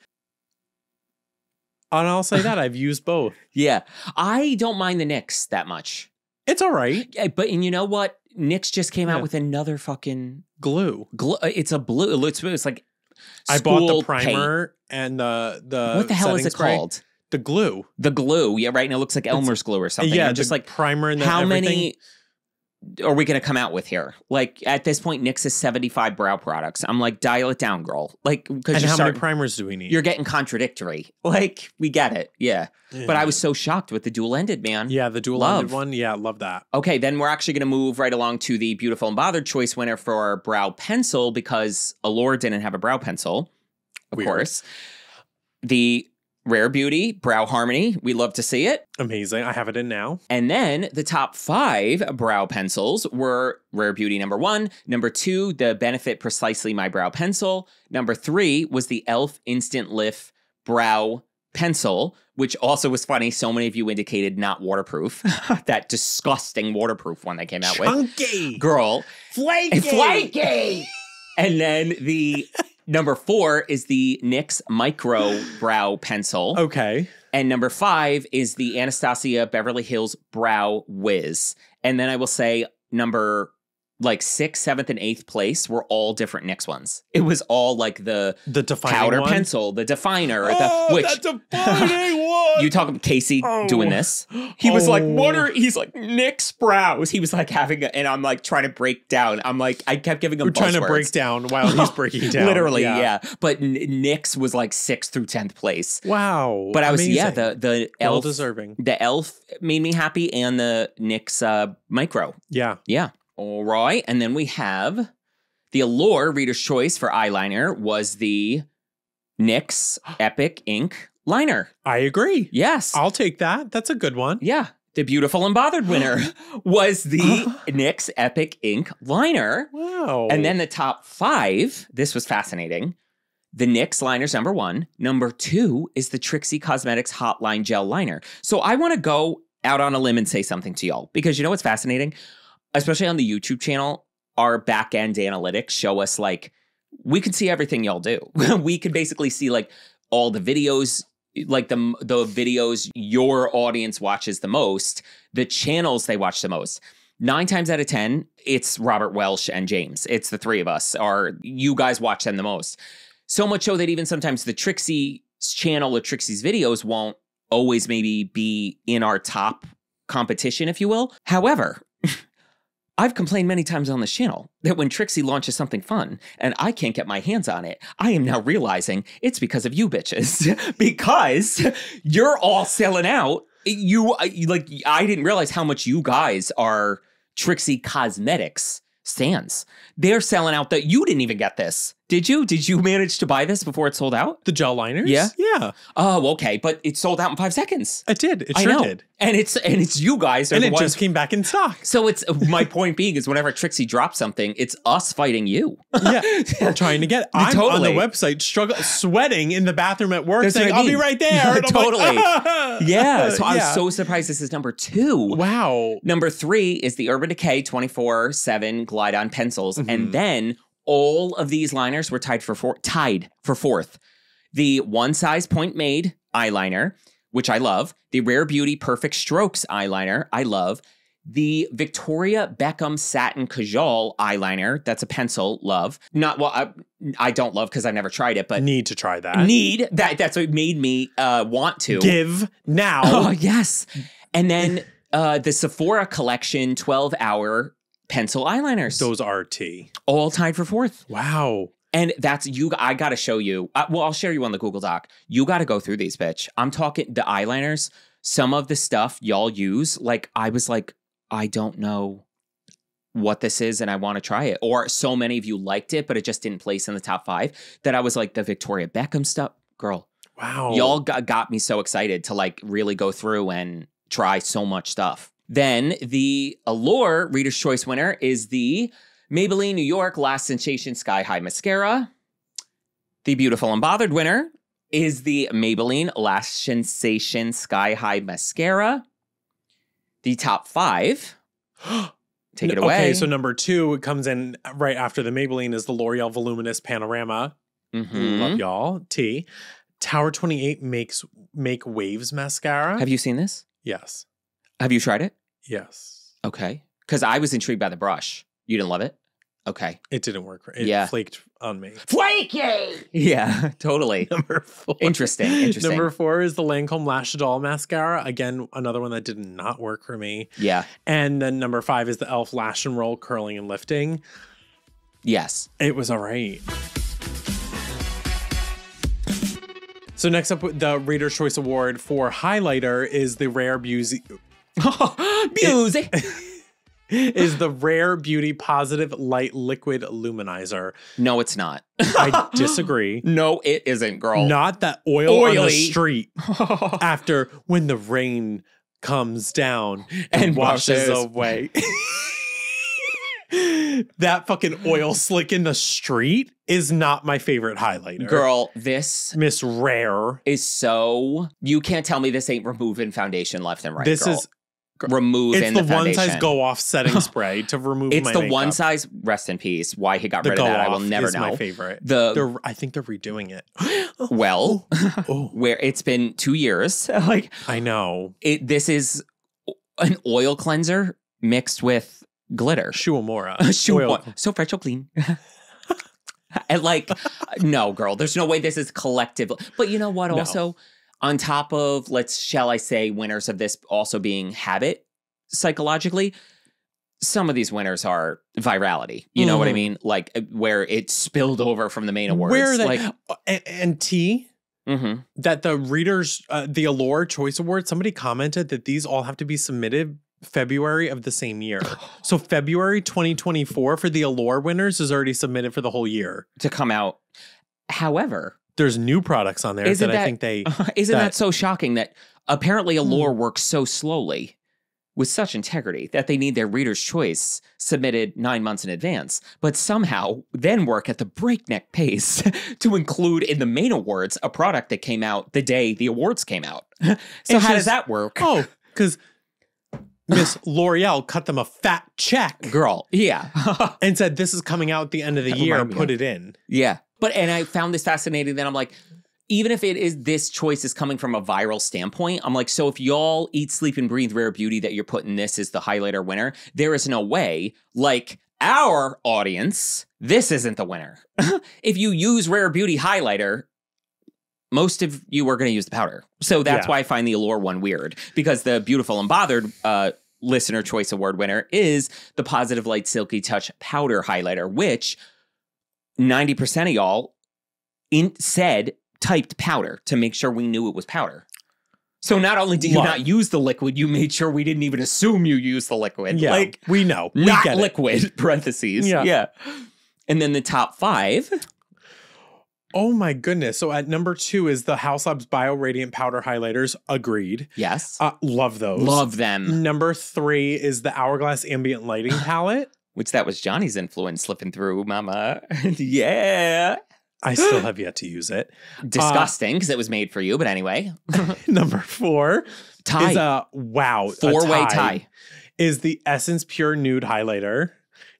Speaker 2: And I'll say that I've used both.
Speaker 1: Yeah, I don't mind the NYX that much.
Speaker 2: It's all right.
Speaker 1: Yeah, but and you know what? NYX just came
Speaker 2: Yeah.
Speaker 1: out with another fucking.
Speaker 2: Glue.
Speaker 1: Gl- uh, it's a blue. It looks it's like.
Speaker 2: I bought the
Speaker 1: paint.
Speaker 2: primer and the the
Speaker 1: What the hell is
Speaker 2: setting
Speaker 1: it
Speaker 2: spray.
Speaker 1: called?
Speaker 2: The glue.
Speaker 1: The glue. Yeah, right. And it looks like Elmer's glue or something.
Speaker 2: yeah,
Speaker 1: just
Speaker 2: the
Speaker 1: like,
Speaker 2: primer and the
Speaker 1: how
Speaker 2: everything.
Speaker 1: many are we going to come out with here? Like at this point, Nyx is 75 brow products. I'm like, dial it down, girl. Like because
Speaker 2: how
Speaker 1: start-
Speaker 2: many primers do we need?
Speaker 1: you're getting contradictory. Like we get it, yeah. But I was so shocked with the dual ended man.
Speaker 2: yeah, the dual ended one. Yeah, love that.
Speaker 1: Okay, then we're actually going to move right along to the beautiful and bothered choice winner for brow pencil because Allure didn't have a brow pencil, of
Speaker 2: Weird.
Speaker 1: course. The Rare Beauty Brow Harmony, we love to see it.
Speaker 2: Amazing. I have it in now.
Speaker 1: And then the top five brow pencils were Rare Beauty number one. Number two, the Benefit Precisely My Brow Pencil. Number three was the e.l.f. Instant Lift Brow Pencil, which also was funny. So many of you indicated not waterproof. that disgusting waterproof one they came out with.
Speaker 2: Chunky.
Speaker 1: Girl.
Speaker 2: Flaky.
Speaker 1: Flaky! and then the number four is the NYX Micro Brow Pencil.
Speaker 2: Okay.
Speaker 1: And number five is the Anastasia Beverly Hills Brow Wiz. And then I will say number like sixth, seventh, and eighth place were all different NYX ones. It was all like the
Speaker 2: The
Speaker 1: powder
Speaker 2: one.
Speaker 1: pencil, the definer,
Speaker 2: Oh,
Speaker 1: the which
Speaker 2: defining one.
Speaker 1: you talk about Casey
Speaker 2: Oh.
Speaker 1: doing this. He was like,
Speaker 2: Oh.
Speaker 1: "What are?" He's like, "NYX brows." He was like having, a, and I'm like trying to break down. I'm like, I kept giving him.
Speaker 2: We're trying to break down while he's breaking down.
Speaker 1: Literally, yeah. But N- NYX was like sixth through tenth place.
Speaker 2: Wow.
Speaker 1: But I was yeah
Speaker 2: Amazing.
Speaker 1: the the
Speaker 2: well deserving.
Speaker 1: the elf made me happy and the NYX uh, micro.
Speaker 2: Yeah.
Speaker 1: Yeah. All right. And then we have the Allure Reader's Choice for eyeliner was the NYX Epic Ink liner.
Speaker 2: I agree.
Speaker 1: Yes.
Speaker 2: I'll take that. That's a good one.
Speaker 1: yeah. The beautiful and bothered winner was the NYX Epic Ink liner.
Speaker 2: Wow.
Speaker 1: And then the top five, this was fascinating. The NYX liner's number one. Number two is the Trixie Cosmetics Hotline Gel Liner. So I want to go out on a limb and say something to y'all because you know what's fascinating? Especially on the YouTube channel, our back end analytics show us like we can see everything y'all do. we could basically see like all the videos like the the videos your audience watches the most, the channels they watch the most. Nine times out of ten, it's Robert Welsh and James. It's the three of us. Are you guys watch them the most? So much so that even sometimes the Trixie's channel or Trixie's videos won't always maybe be in our top competition, if you will. However, I've complained many times on this channel that when Trixie launches something fun and I can't get my hands on it, I am now realizing it's because of you bitches. because you're all selling out. You like I didn't realize how much you guys are Trixie Cosmetics stands. They're selling out that you didn't even get this. Did you? Did you manage to buy this before it sold out?
Speaker 2: the gel liners?
Speaker 1: Yeah?
Speaker 2: Yeah.
Speaker 1: Oh, okay, but it sold out in 5 seconds.
Speaker 2: It did. It
Speaker 1: I
Speaker 2: sure
Speaker 1: know.
Speaker 2: did.
Speaker 1: And it's and it's you guys are
Speaker 2: And it
Speaker 1: ones
Speaker 2: just came back in stock.
Speaker 1: so it's my point being is whenever Trixie drops something, it's us fighting you.
Speaker 2: Yeah. We're trying to get I'm on the
Speaker 1: Totally.
Speaker 2: website struggle sweating in the bathroom at work
Speaker 1: That's
Speaker 2: saying,
Speaker 1: I
Speaker 2: I'll be right there. I'm like,
Speaker 1: Totally.
Speaker 2: "Ah."
Speaker 1: yeah. So I was
Speaker 2: Yeah.
Speaker 1: so surprised this is number two.
Speaker 2: Wow.
Speaker 1: Number three is the Urban Decay 24 7 Glide On pencils.
Speaker 2: Mhm.
Speaker 1: And then all of these liners were tied for four, tied for fourth. The one size point made eyeliner, which I love. The Rare Beauty Perfect Strokes eyeliner, I love. The Victoria Beckham Satin Kajal eyeliner, that's a pencil, love. Not well, I, I don't love because I've never tried it, but
Speaker 2: Need to try that.
Speaker 1: need that. That's what made me uh, want to.
Speaker 2: Give now.
Speaker 1: Oh yes, and then uh, the Sephora collection 12 hour pencil eyeliners,
Speaker 2: Those are T.
Speaker 1: all tied for fourth.
Speaker 2: Wow.
Speaker 1: And that's you. I got to show you. Uh, well, I'll share you on the Google Doc. You got to go through these, bitch. I'm talking the eyeliners. Some of the stuff y'all use, like I was like, I don't know what this is, and I want to try it. Or so many of you liked it, but it just didn't place in the top five. That I was like, the Victoria Beckham stuff, girl.
Speaker 2: Wow.
Speaker 1: Y'all got, got me so excited to like really go through and try so much stuff. Then the Allure Reader's Choice winner is the Maybelline New York Last Sensation Sky High Mascara. The Beautiful and Bothered winner is the Maybelline Last Sensation Sky High Mascara. The top five. Take it away.
Speaker 2: Okay, so number two comes in right after the Maybelline is the L'Oreal Voluminous Panorama.
Speaker 1: Mhm.
Speaker 2: Love y'all. T. Tower 28 makes make waves mascara.
Speaker 1: Have you seen this?
Speaker 2: yes.
Speaker 1: Have you tried it?
Speaker 2: Yes.
Speaker 1: Okay. Because I was intrigued by the brush. You didn't love it? Okay.
Speaker 2: It didn't work. It
Speaker 1: Yeah.
Speaker 2: flaked on me.
Speaker 1: Flaky. Yeah, totally.
Speaker 2: Number four.
Speaker 1: Interesting. Interesting.
Speaker 2: Number four is the Lancome Lash Idole mascara. Again, another one that did not work for me.
Speaker 1: yeah.
Speaker 2: And then number five is the Elf Lash and Roll Curling and Lifting.
Speaker 1: Yes.
Speaker 2: It was all right. So next up, the Reader's Choice Award for highlighter is the Rare Beauty
Speaker 1: Music.
Speaker 2: is the Rare Beauty Positive Light Liquid Luminizer.
Speaker 1: no, it's not.
Speaker 2: I disagree.
Speaker 1: No, it isn't, girl.
Speaker 2: Not that oil on the street after when the rain comes down and,
Speaker 1: And
Speaker 2: washes
Speaker 1: washes.
Speaker 2: away. that fucking oil slick in the street is not my favorite highlighter.
Speaker 1: Girl, this
Speaker 2: Miss Rare.
Speaker 1: is so. You can't tell me this ain't removing foundation left and right.
Speaker 2: this
Speaker 1: girl.
Speaker 2: is
Speaker 1: removing
Speaker 2: it's the,
Speaker 1: the,
Speaker 2: one size go off setting spray to remove
Speaker 1: It's the
Speaker 2: makeup.
Speaker 1: one size. Rest in peace. Why he got
Speaker 2: the
Speaker 1: rid of that, I will never
Speaker 2: is my
Speaker 1: know.
Speaker 2: favorite.
Speaker 1: The
Speaker 2: They're, I think they're redoing it.
Speaker 1: well,
Speaker 2: oh, oh,
Speaker 1: where it's been two years. like
Speaker 2: I know.
Speaker 1: it. This is an oil cleanser mixed with glitter.
Speaker 2: Shu
Speaker 1: Uemura.
Speaker 2: Oil-
Speaker 1: So fresh, so clean. and like, no, girl, there's no way this is collective. But you know what?
Speaker 2: No.
Speaker 1: Also, on top of let's shall I say, winners of this also being habit psychologically. Some of these winners are virality. You know what I
Speaker 2: Mhm.
Speaker 1: mean? Like uh, where it spilled over from the main awards.
Speaker 2: Where are they?
Speaker 1: Like,
Speaker 2: and, and T,
Speaker 1: mhm.
Speaker 2: that the readers, uh, the Allure Choice Award, somebody commented that these all have to be submitted February of the same year. So February 2024 for the Allure winners is already submitted for the whole year.
Speaker 1: to come out. However,
Speaker 2: There's new products on there
Speaker 1: Isn't
Speaker 2: that, I think they
Speaker 1: isn't that,
Speaker 2: That-
Speaker 1: so shocking that apparently
Speaker 2: Hmm.
Speaker 1: Allure works so slowly with such integrity that they need their reader's choice submitted nine months in advance, but somehow then work at the breakneck pace to include in the main awards a product that came out the day the awards came out. so
Speaker 2: It's
Speaker 1: how does that work?
Speaker 2: Oh, because Miss L'Oreal cut them a fat check
Speaker 1: Girl, yeah.
Speaker 2: and said this is coming out at the end of the
Speaker 1: That
Speaker 2: year. Put it in.
Speaker 1: Yeah. But and I found this fascinating that I'm like, even if it is this choice is coming from a viral standpoint, I'm like, so if y'all eat, sleep, and breathe rare beauty that you're putting this as the highlighter winner, there is no way, like our audience, this isn't the winner. if you use rare beauty highlighter, most of you are going to use the powder. So that's
Speaker 2: Yeah.
Speaker 1: why I find the Allure one weird because the beautiful and bothered uh, listener choice award winner is the positive light silky touch powder highlighter, which 90% of y'all in said typed powder to make sure we knew it was powder. So not only did you not use the liquid, you made sure we didn't even assume you used the liquid.
Speaker 2: Yeah,
Speaker 1: Like
Speaker 2: we know. We
Speaker 1: not
Speaker 2: get it.
Speaker 1: liquid, parentheses.
Speaker 2: Yeah.
Speaker 1: yeah. And then the top five.
Speaker 2: Oh my goodness. So at number two is the Haus Labs Bio Radiant Powder Highlighters. Agreed.
Speaker 1: Yes.
Speaker 2: Uh, love those.
Speaker 1: Love them.
Speaker 2: Number three is the Hourglass Ambient Lighting Palette.
Speaker 1: Which that was Johnny's influence slipping through, mama. yeah.
Speaker 2: I still have yet to use it.
Speaker 1: Disgusting because it was made for you. But anyway,
Speaker 2: Number four
Speaker 1: tie.
Speaker 2: is a wow a
Speaker 1: Four way tie.
Speaker 2: Is the Essence Pure Nude Highlighter,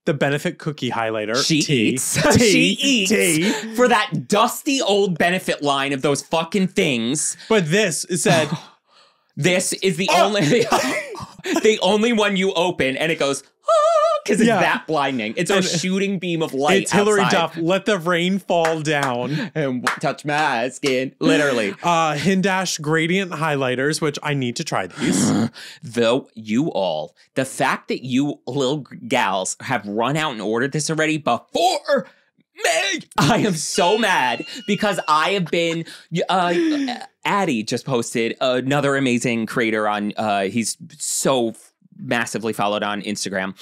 Speaker 2: the Benefit Cookie Highlighter.
Speaker 1: She
Speaker 2: T,
Speaker 1: eats.
Speaker 2: T,
Speaker 1: she eats
Speaker 2: T.
Speaker 1: for that dusty old benefit line of those fucking things.
Speaker 2: But this said
Speaker 1: This is the
Speaker 2: Oh.
Speaker 1: only the only one you open and it goes because it's
Speaker 2: Yeah.
Speaker 1: that blinding. It's a shooting beam of light.
Speaker 2: it's Hillary
Speaker 1: outside.
Speaker 2: Duff. Let the rain fall down.
Speaker 1: and touch my skin, literally.
Speaker 2: Uh, Hindash Gradient Highlighters, which I need to try these.
Speaker 1: Though you all, the fact that you little gals have run out and ordered this already before me, I am so mad because I have been. Uh, Addie just posted another amazing creator on. Uh, he's so massively followed on Instagram.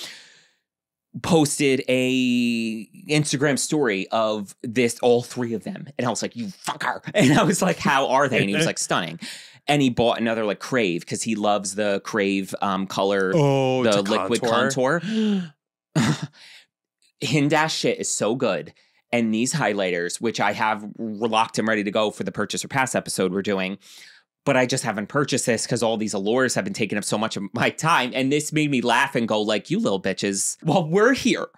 Speaker 1: Posted a Instagram story of this, all three of them, and I was like, "You fucker!" And I was like, "How are they?" And he was like, "Stunning." And he bought another like Crave because he loves the Crave um, color,
Speaker 2: Oh,
Speaker 1: the liquid contour. Hindash shit is so good. And these highlighters, which I have locked and ready to go for the purchase or pass episode we're doing, but I just haven't purchased this because all these allures have been taking up so much of my time. And this made me laugh and go, like, you little bitches, while we're here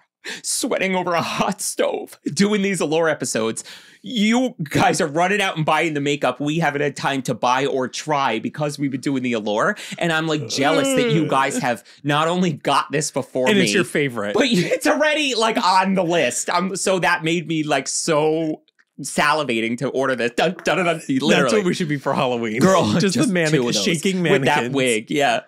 Speaker 1: sweating over a hot stove doing these allure episodes, you guys are running out and buying the makeup we haven't had time to buy or try because we've been doing the allure. And I'm like jealous that you guys have not only got this before
Speaker 2: and
Speaker 1: me,
Speaker 2: it's your favorite.
Speaker 1: but it's already like on the list. Um, so that made me like so salivating to order this. Dun, dun, dun, dun, literally,
Speaker 2: That's what we should be for Halloween.
Speaker 1: girl,
Speaker 2: just, the
Speaker 1: two
Speaker 2: mannequin shaking
Speaker 1: with that wig, yeah.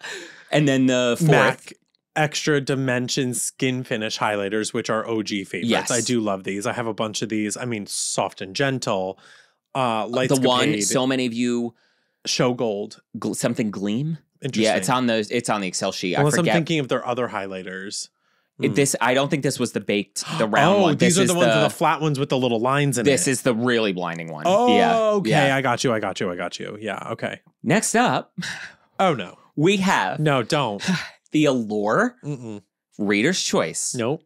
Speaker 1: And then the fourth,
Speaker 2: MAC extra dimension skin finish highlighters, which are OG favorites.
Speaker 1: Yes.
Speaker 2: I do love these. I have a bunch of these. I mean, soft and gentle. Uh, light
Speaker 1: the one so many of you
Speaker 2: show gold.
Speaker 1: gl- something gleam.
Speaker 2: Interesting.
Speaker 1: Yeah, it's on the it's on the Excel sheet.
Speaker 2: Unless
Speaker 1: I
Speaker 2: I'm thinking of their other highlighters.
Speaker 1: It-
Speaker 2: Hmm.
Speaker 1: this. I don't think this was the baked, the round
Speaker 2: oh,
Speaker 1: one.
Speaker 2: these
Speaker 1: This
Speaker 2: are the ones with the flat ones with the little lines in
Speaker 1: This is the really blinding one.
Speaker 2: Oh,
Speaker 1: yeah.
Speaker 2: okay.
Speaker 1: yeah.
Speaker 2: I got you. I got you. I got you. Yeah. Okay.
Speaker 1: Next up,
Speaker 2: Oh no,
Speaker 1: we have
Speaker 2: no, don't.
Speaker 1: the Allure
Speaker 2: Mm-mm.
Speaker 1: Reader's Choice
Speaker 2: Nope.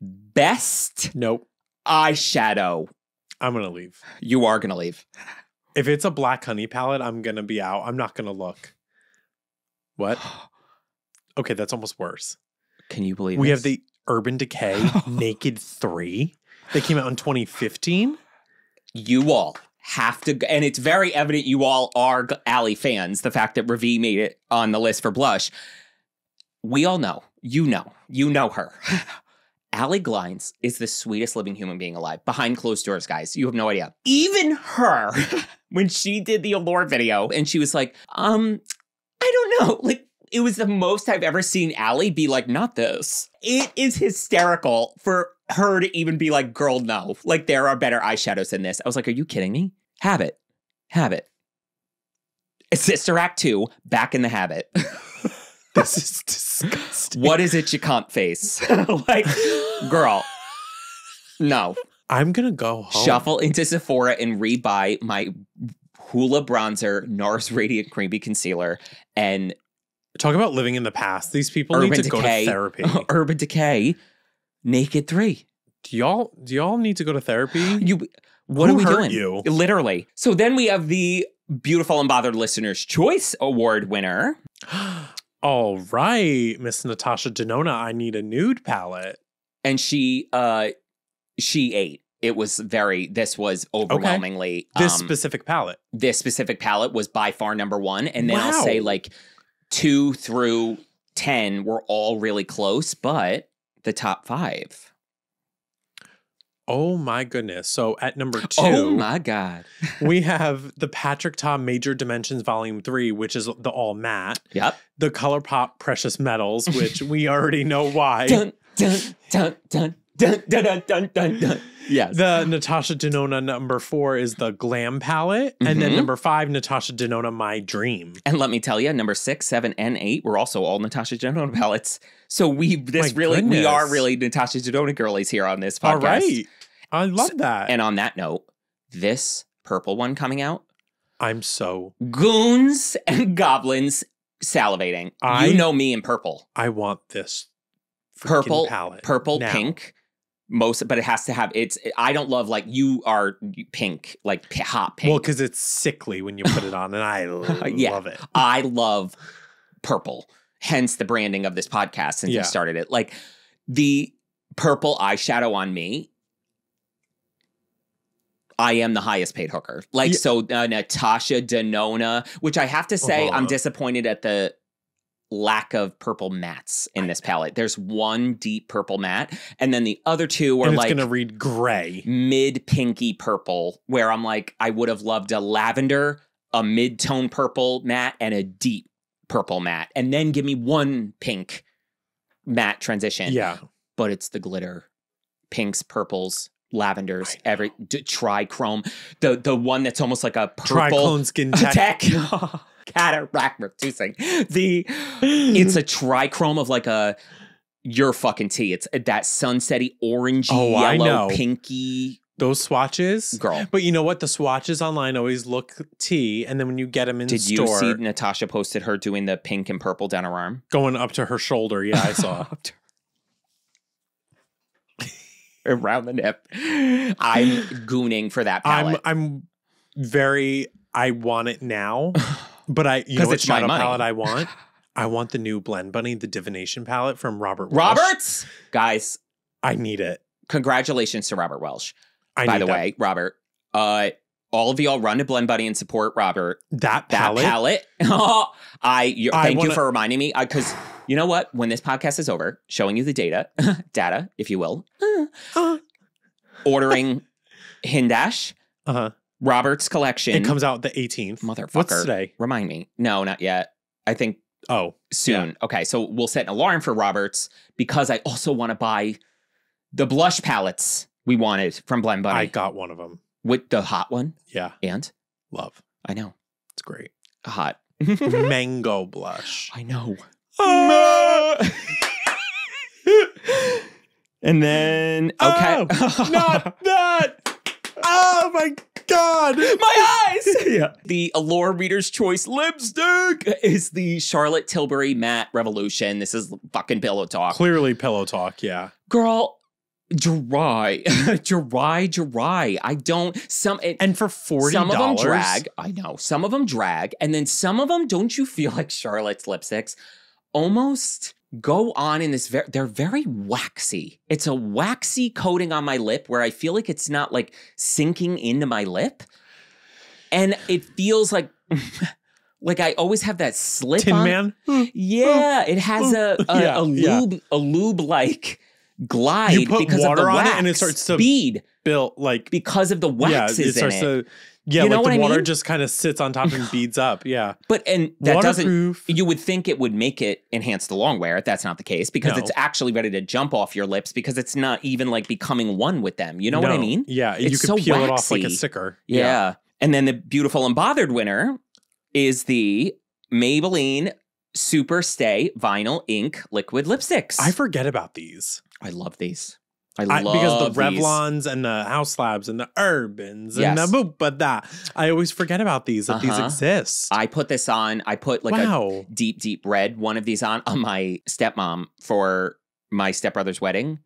Speaker 1: Best
Speaker 2: Nope.
Speaker 1: Eyeshadow.
Speaker 2: I'm gonna leave.
Speaker 1: You are gonna leave.
Speaker 2: If it's a black honey palette, I'm gonna be out. I'm not gonna look. What? Okay, that's almost worse.
Speaker 1: Can you believe
Speaker 2: We
Speaker 1: this?
Speaker 2: have the Urban Decay Naked 3. They came out in 2015.
Speaker 1: you all have to, and it's very evident you all are Allie fans. The fact that Ravi made it on the list for blush, we all know. You know, you know her. Allie Glines is the sweetest living human being alive. Behind closed doors, guys, you have no idea. Even her, when she did the Allure video, and she was like, "Um, I don't know, like." It was the most I've ever seen Allie be like, not this. It is hysterical for her to even be like, girl, no. Like, there are better eyeshadows than this. I was like, are you kidding me? Have it. Have it. Sister Act 2, back in the habit.
Speaker 2: This is disgusting.
Speaker 1: What is it, you can't face? like, girl, no.
Speaker 2: I'm gonna go home.
Speaker 1: Shuffle into Sephora and rebuy my Hula Bronzer NARS Radiant Creamy Concealer and
Speaker 2: Talk about living in the past. These people
Speaker 1: Urban
Speaker 2: need to go to therapy.
Speaker 1: Urban Decay Naked 3.
Speaker 2: do y'all do y'all need to go to therapy?
Speaker 1: You what
Speaker 2: Who
Speaker 1: are we doing?
Speaker 2: you?
Speaker 1: Literally. So then we have the Beautiful and Bothered Listeners Choice Award winner.
Speaker 2: All right, Miss Natasha Denona, I need a nude palette.
Speaker 1: And she uh she ate. It was very this was overwhelmingly
Speaker 2: This
Speaker 1: um,
Speaker 2: specific palette.
Speaker 1: this specific palette was by far number one. And then I'll say like two through 10 were all really close, but the top five.
Speaker 2: Oh my goodness. So at number oh two,
Speaker 1: Oh my God.
Speaker 2: we have the Patrick Ta Major Dimensions Volume 3, which is the all matte.
Speaker 1: Yep.
Speaker 2: The ColourPop Precious Metals, which we already know why.
Speaker 1: Dun, dun, dun, dun, dun, dun, dun, dun, dun, dun. Yes.
Speaker 2: The Natasha Denona number four is the Glam palette. And then
Speaker 1: Mhm.
Speaker 2: number five, Natasha Denona My Dream.
Speaker 1: and let me tell you, number six, seven, and eight were also all Natasha Denona palettes. So we this
Speaker 2: My
Speaker 1: really we are really Natasha Denona girlies here on this podcast.
Speaker 2: All right. I love that.
Speaker 1: And on that note, this purple one coming out,
Speaker 2: I'm so,
Speaker 1: goons and goblins salivating.
Speaker 2: I-
Speaker 1: you know me in purple,
Speaker 2: I want this
Speaker 1: purple,
Speaker 2: palette.
Speaker 1: purple,
Speaker 2: now.
Speaker 1: pink. Most, but it has to have it's. I don't love like you are pink, like hot pink.
Speaker 2: Well, because it's sickly when you put it on, and I
Speaker 1: Yeah.
Speaker 2: love it.
Speaker 1: I love purple. Hence the branding of this podcast since
Speaker 2: Yeah.
Speaker 1: you started it. Like the purple eyeshadow on me. I am the highest paid hooker. Like
Speaker 2: Yeah.
Speaker 1: so uh, Natasha Denona, which I have to say I'm
Speaker 2: Uh-huh.
Speaker 1: disappointed at the lack of purple mattes in this palette. There's one deep purple matte and then the other two are like
Speaker 2: gonna read gray.
Speaker 1: mid pinky purple where I'm like, I would have loved a lavender, a mid tone purple matte, and a deep purple matte. And then give me one pink matte transition.
Speaker 2: Yeah.
Speaker 1: But it's the glitter. Pinks, purples, lavenders, every d- trichrome. The the one that's almost like a purple
Speaker 2: skin tech.
Speaker 1: tech. Cataract reducing. The it's a trichrome of like a your fucking tea. It's that sunsetty orangey,
Speaker 2: Oh, I
Speaker 1: yellow,
Speaker 2: know.
Speaker 1: pinky
Speaker 2: Those swatches.
Speaker 1: girl.
Speaker 2: But you know what? The swatches online always look tea, and then when you get them in
Speaker 1: Did
Speaker 2: store,
Speaker 1: you see Natasha posted her doing the pink and purple down her arm?
Speaker 2: going up to her shoulder. Yeah, I saw.
Speaker 1: Around the nip. I'm gooning for that
Speaker 2: I'm
Speaker 1: palette.
Speaker 2: I'm very. I want it now, but I you know what
Speaker 1: it's my
Speaker 2: shadow
Speaker 1: money.
Speaker 2: palette I want. I want the new Blend Bunny, the Divination palette from Robert. Welsh.
Speaker 1: Roberts! Guys,
Speaker 2: I need it.
Speaker 1: congratulations to Robert Welsh.
Speaker 2: I
Speaker 1: By
Speaker 2: need
Speaker 1: the
Speaker 2: that.
Speaker 1: way, Robert, uh, all of y'all run to Blend Bunny and support Robert.
Speaker 2: that
Speaker 1: That
Speaker 2: palette.
Speaker 1: palette. I, you,
Speaker 2: I
Speaker 1: thank you
Speaker 2: wanna-
Speaker 1: for reminding me because you know what? When this podcast is over, showing you the data, data, if you will,
Speaker 2: Uh,
Speaker 1: ordering Hindash,
Speaker 2: uh-huh.
Speaker 1: Robert's collection.
Speaker 2: It comes out the 18th.
Speaker 1: Motherfucker.
Speaker 2: What's today?
Speaker 1: Remind me. No, not yet. I think
Speaker 2: Oh,
Speaker 1: soon. Okay, so we'll set an alarm for Roberts because I also want to buy the blush palettes we wanted from Blend Bunny
Speaker 2: I got one of them.
Speaker 1: with the hot one.
Speaker 2: Yeah,
Speaker 1: And
Speaker 2: love.
Speaker 1: I know,
Speaker 2: It's great.
Speaker 1: hot.
Speaker 2: Mango blush.
Speaker 1: I know.
Speaker 2: Ah!
Speaker 1: and then okay,
Speaker 2: Oh, Not that. Oh my god.
Speaker 1: my eyes. yeah. The Allure Reader's Choice lipstick is the Charlotte Tilbury Matte Revolution. This is fucking pillow talk.
Speaker 2: Clearly pillow talk. Yeah.
Speaker 1: Girl, dry, dry, dry. I don't. Some it,
Speaker 2: And for forty
Speaker 1: some of them
Speaker 2: dollars,
Speaker 1: drag. I know. Some of them drag, and then some of them. Don't you feel like Charlotte's lipsticks almost go on in this? Very, they're very waxy. It's a waxy coating on my lip where I feel like it's not like sinking into my lip, and it feels like. Like I always have that slip
Speaker 2: Tin
Speaker 1: on.
Speaker 2: Man. Hmm.
Speaker 1: Yeah, it has hmm. a a,
Speaker 2: Yeah,
Speaker 1: a
Speaker 2: yeah.
Speaker 1: lube a lube like glide
Speaker 2: You put
Speaker 1: because
Speaker 2: water
Speaker 1: of the
Speaker 2: on it
Speaker 1: wax
Speaker 2: and it starts to-
Speaker 1: speed
Speaker 2: Built like
Speaker 1: because of the
Speaker 2: yeah,
Speaker 1: wax
Speaker 2: it
Speaker 1: is in
Speaker 2: starts
Speaker 1: it.
Speaker 2: to yeah,
Speaker 1: You know
Speaker 2: like
Speaker 1: what
Speaker 2: the
Speaker 1: I
Speaker 2: water
Speaker 1: mean?
Speaker 2: just kind of sits on top and beads up. Yeah.
Speaker 1: But and that doesn't.
Speaker 2: Waterproof.
Speaker 1: You would think it would make it enhance the long wear. That's not the case because
Speaker 2: No.
Speaker 1: it's actually ready to jump off your lips because it's not even like becoming one with them. You know what I mean?
Speaker 2: Yeah, you
Speaker 1: It's
Speaker 2: could
Speaker 1: so
Speaker 2: peel it off like a
Speaker 1: waxy.
Speaker 2: sticker.
Speaker 1: Yeah. And then the beautiful and bothered winner is the Maybelline Super Stay Vinyl Ink Liquid Lipsticks.
Speaker 2: I forget about these.
Speaker 1: I love these. I,
Speaker 2: I,
Speaker 1: love
Speaker 2: because the
Speaker 1: these.
Speaker 2: Revlons and the Haus Labs and the Urbans
Speaker 1: Yes.
Speaker 2: and the boop, but that I always forget about these that these
Speaker 1: Uh-huh.
Speaker 2: exist.
Speaker 1: I put this on. I put like a deep, deep red one of these on on my stepmom for my stepbrother's wedding,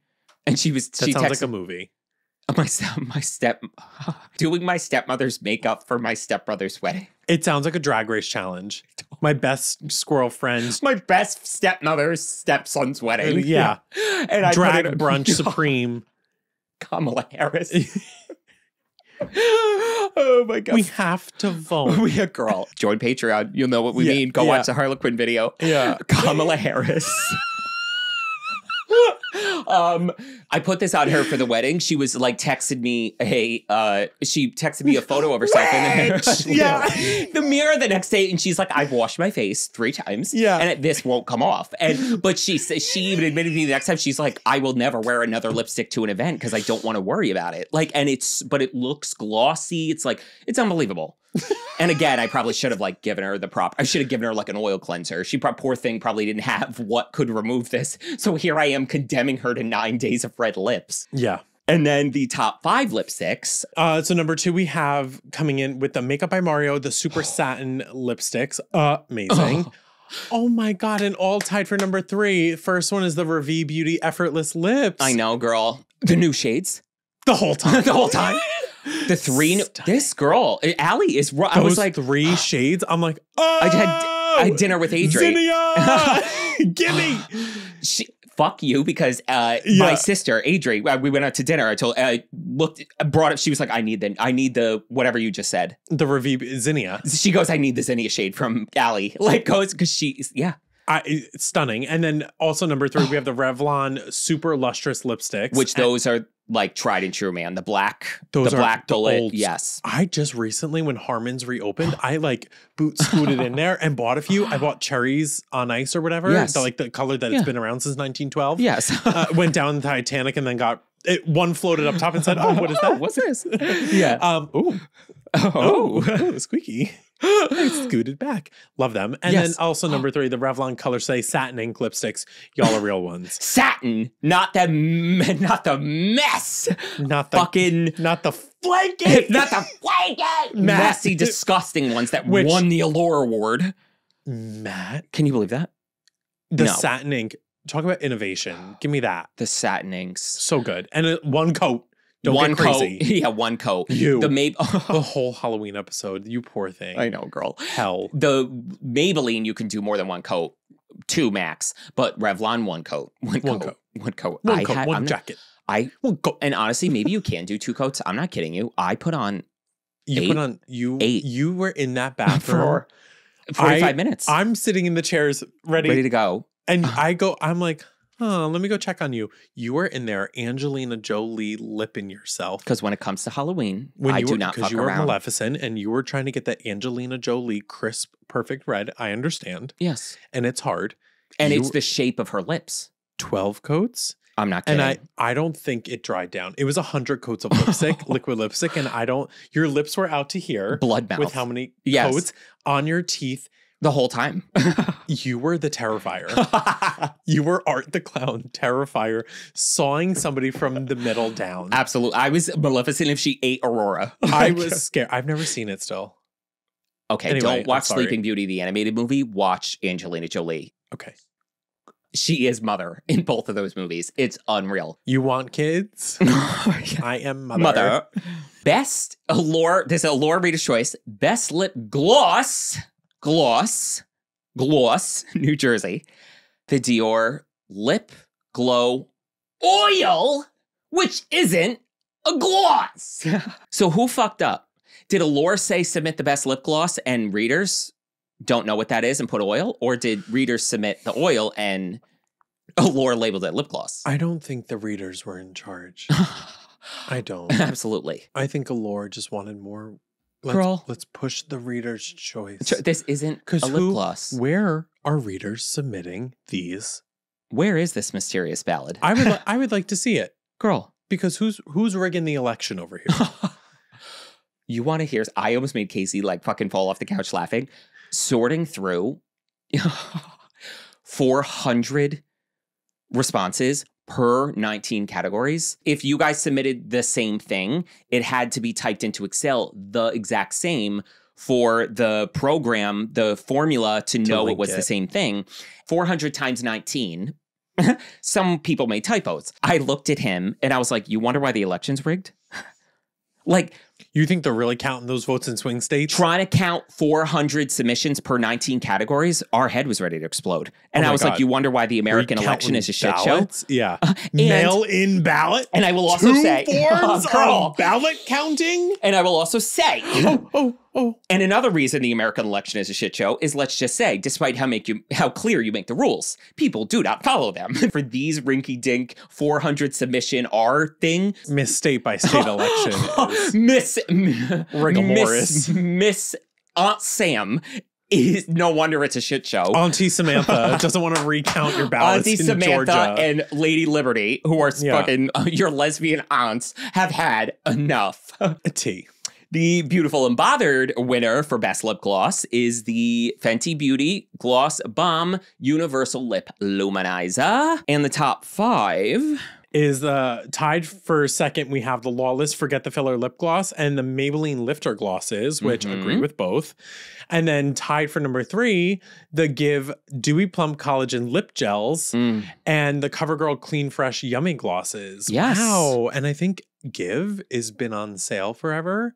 Speaker 1: and she was
Speaker 2: that
Speaker 1: she
Speaker 2: sounds
Speaker 1: texted
Speaker 2: like a movie.
Speaker 1: my step my step doing my stepmother's makeup for my stepbrother's wedding.
Speaker 2: It sounds like a drag race challenge. My best squirrel friends,
Speaker 1: My best stepmother's stepson's wedding.
Speaker 2: Uh, yeah,
Speaker 1: and I
Speaker 2: drag
Speaker 1: it-
Speaker 2: brunch supreme.
Speaker 1: Kamala Harris. oh my god.
Speaker 2: we have to vote.
Speaker 1: we a girl. Join Patreon. You'll know what we
Speaker 2: Yeah,
Speaker 1: mean. Go
Speaker 2: yeah.
Speaker 1: watch the Harlequin video.
Speaker 2: Yeah.
Speaker 1: Kamala Harris. Um, I put this on her for the wedding. She was like texted me a uh she texted me a photo of herself in the!
Speaker 2: Yeah.
Speaker 1: the mirror the next day and she's like, I've washed my face three times.
Speaker 2: Yeah.
Speaker 1: And it, this won't come off. And but she says she even admitted to me the next time, she's like, I will never wear another lipstick to an event because I don't want to worry about it. Like, and it's but it looks glossy. It's like it's unbelievable. And again, I probably should have like given her the prop. I should have given her like an oil cleanser. She prob- poor thing probably didn't have what could remove this. So here I am condemning her to nine days of red lips.
Speaker 2: Yeah.
Speaker 1: And then the top five lipsticks.
Speaker 2: Uh, so number two, we have coming in with the Makeup by Mario, the Super Satin lipsticks. Amazing. Oh my god! And all tied for number three. First one is the Revi Beauty Effortless Lips.
Speaker 1: I know, girl. The new shades.
Speaker 2: the whole time.
Speaker 1: the whole time. The three. New-
Speaker 2: Stunning.
Speaker 1: this girl, Allie is. ru- I was like,
Speaker 2: three shades. I'm like, oh,
Speaker 1: I had I had dinner with Adri.
Speaker 2: Zinnia, gimme.
Speaker 1: she fuck you because uh
Speaker 2: Yeah.
Speaker 1: my sister Adri uh, we went out to dinner I told I looked brought up. she was like I need the I need the whatever you just said
Speaker 2: The Revi Zinnia.
Speaker 1: she goes I need the zinnia shade from Allie like goes because she yeah
Speaker 2: I, stunning. And then also number three, we have the Revlon Super Lustrous lipsticks.
Speaker 1: which
Speaker 2: And
Speaker 1: those are like tried and true man the black
Speaker 2: Those
Speaker 1: the black bullet
Speaker 2: old-
Speaker 1: yes
Speaker 2: I just recently, when Harmon's reopened, I like boot scooted in there and bought a few. I bought cherries on ice or whatever,
Speaker 1: Yes.
Speaker 2: the, like the color that
Speaker 1: Yeah.
Speaker 2: it's been around since 1912.
Speaker 1: yes
Speaker 2: Uh, went down the Titanic and then got it. One floated up top and said, "Oh, what is that?
Speaker 1: what's this yeah
Speaker 2: Um, ooh,
Speaker 1: oh,
Speaker 2: oh, squeaky. I scooted back. Love them. And
Speaker 1: Yes.
Speaker 2: then also number three, the Revlon ColorStay Satin Ink lipsticks. Y'all are real ones.
Speaker 1: satin not the not the mess
Speaker 2: Not the
Speaker 1: fucking
Speaker 2: not the flaky.
Speaker 1: not the flaky, messy, disgusting ones that
Speaker 2: Which-
Speaker 1: won the Allure Award.
Speaker 2: Matt.
Speaker 1: Can you believe that?
Speaker 2: The
Speaker 1: No.
Speaker 2: satin ink. Talk about innovation. Give me that.
Speaker 1: The satin inks.
Speaker 2: So good. And uh, one coat. Don't
Speaker 1: one coat. Yeah, one coat.
Speaker 2: You.
Speaker 1: The Mab-
Speaker 2: the whole Halloween episode. You poor thing.
Speaker 1: I know, girl.
Speaker 2: Hell.
Speaker 1: The Maybelline, you can do more than one coat, two max. But Revlon, one coat, one,
Speaker 2: One
Speaker 1: coat,
Speaker 2: coat.
Speaker 1: one coat.
Speaker 2: One
Speaker 1: I
Speaker 2: coat,
Speaker 1: had-
Speaker 2: one
Speaker 1: I'm not-
Speaker 2: jacket.
Speaker 1: I
Speaker 2: One coat.
Speaker 1: and honestly, maybe you can do two coats. I'm not kidding you. I put on
Speaker 2: You
Speaker 1: Eight.
Speaker 2: put on you
Speaker 1: Eight.
Speaker 2: you were in that bathroom.
Speaker 1: for 45
Speaker 2: I-
Speaker 1: minutes,
Speaker 2: I'm sitting in the chairs ready,
Speaker 1: ready to go.
Speaker 2: and I go, I'm like, huh, let me go check on you. You were in there, Angelina Jolie lipping yourself.
Speaker 1: Because when it comes to Halloween,
Speaker 2: When
Speaker 1: I
Speaker 2: you
Speaker 1: do
Speaker 2: were,
Speaker 1: not
Speaker 2: because you were
Speaker 1: around.
Speaker 2: Maleficent and you were trying to get that Angelina Jolie crisp, perfect red. I understand.
Speaker 1: Yes,
Speaker 2: And it's hard.
Speaker 1: and
Speaker 2: You-
Speaker 1: it's the shape of her lips.
Speaker 2: 12 coats.
Speaker 1: I'm not kidding.
Speaker 2: And I, I don't think it dried down. It was a hundred coats of lipstick, liquid lipstick, and I don't. Your lips were out to here
Speaker 1: blood mouth
Speaker 2: with how many
Speaker 1: Yes.
Speaker 2: coats on your teeth.
Speaker 1: The whole time.
Speaker 2: You were the terrifier. you were Art the Clown terrifier, sawing somebody from the middle down.
Speaker 1: Absolutely. I was Maleficent if she ate Aurora.
Speaker 2: I was scared. I've never seen it still.
Speaker 1: Okay,
Speaker 2: Anyway,
Speaker 1: don't watch. Sleeping Beauty, the animated movie. Watch Angelina Jolie.
Speaker 2: Okay.
Speaker 1: She is mother in both of those movies. It's unreal.
Speaker 2: You want kids? I am mother.
Speaker 1: mother. Best Allure, this is Allure Reader's Choice. Best lip gloss, gloss, gloss, New Jersey. The Dior Lip Glow Oil, which isn't a gloss. so who fucked up? Did Allure say submit the best lip gloss and readers don't know what that is and put oil? Or did readers submit the oil and Allure labeled it lip gloss?
Speaker 2: I don't think the readers were in charge. I don't.
Speaker 1: Absolutely.
Speaker 2: I think Allure just wanted more. Let's,
Speaker 1: Girl.
Speaker 2: let's push the reader's choice.
Speaker 1: This isn't a lip
Speaker 2: who?
Speaker 1: gloss.
Speaker 2: Where are readers submitting these?
Speaker 1: Where is this mysterious ballad?
Speaker 2: I would. li- I would like to see it
Speaker 1: Girl.
Speaker 2: because who's who's rigging the election over here?
Speaker 1: you want to hear? I almost made Casey like fucking fall off the couch laughing. Sorting through. 400 responses per 19 categories. If you guys submitted the same thing, it had to be typed into Excel the exact same for the program, the formula to know it was the same thing. 400 times 19. Some people made typos. I looked at him and I was like, You wonder why the election's rigged? like,
Speaker 2: You think they're really counting those votes in swing states?
Speaker 1: trying to count 400 submissions per 19 categories, our head was ready to explode. And
Speaker 2: Oh
Speaker 1: I was like, you wonder why the American election is a shit show?
Speaker 2: Yeah.
Speaker 1: and-
Speaker 2: Mail in ballot?
Speaker 1: And I will also
Speaker 2: Two
Speaker 1: say,
Speaker 2: forms
Speaker 1: girl.
Speaker 2: of ballot counting?
Speaker 1: and I will also say,
Speaker 2: Oh, oh, oh.
Speaker 1: and another reason the American election is a shit show is let's just say, despite how make you how clear you make the rules, people do not follow them. For these rinky dink 400 submission R thing,
Speaker 2: Miss state by state election.
Speaker 1: Miss
Speaker 2: Rigororis.
Speaker 1: Miss, Miss Aunt Sam is no wonder it's a shit show.
Speaker 2: Auntie Samantha doesn't want to recount your ballots
Speaker 1: Auntie
Speaker 2: in
Speaker 1: Samantha
Speaker 2: Georgia.
Speaker 1: and Lady Liberty, who are
Speaker 2: Yeah.
Speaker 1: fucking your lesbian aunts, have had enough.
Speaker 2: a T.
Speaker 1: The beautiful and bothered winner for best lip gloss is the Fenty Beauty Gloss Bomb Universal Lip Luminizer. And the top five.
Speaker 2: Is uh, tied for second. We have the Lawless Forget the Filler Lip Gloss and the Maybelline Lifter Glosses, which
Speaker 1: Mhm.
Speaker 2: agree with both. And then tied for number three, the GXVE Dewy Plump Collagen Lip Gels
Speaker 1: Mm,
Speaker 2: and the CoverGirl Clean Fresh Yummy Glosses.
Speaker 1: Yes.
Speaker 2: Wow. And I think GXVE has been on sale forever.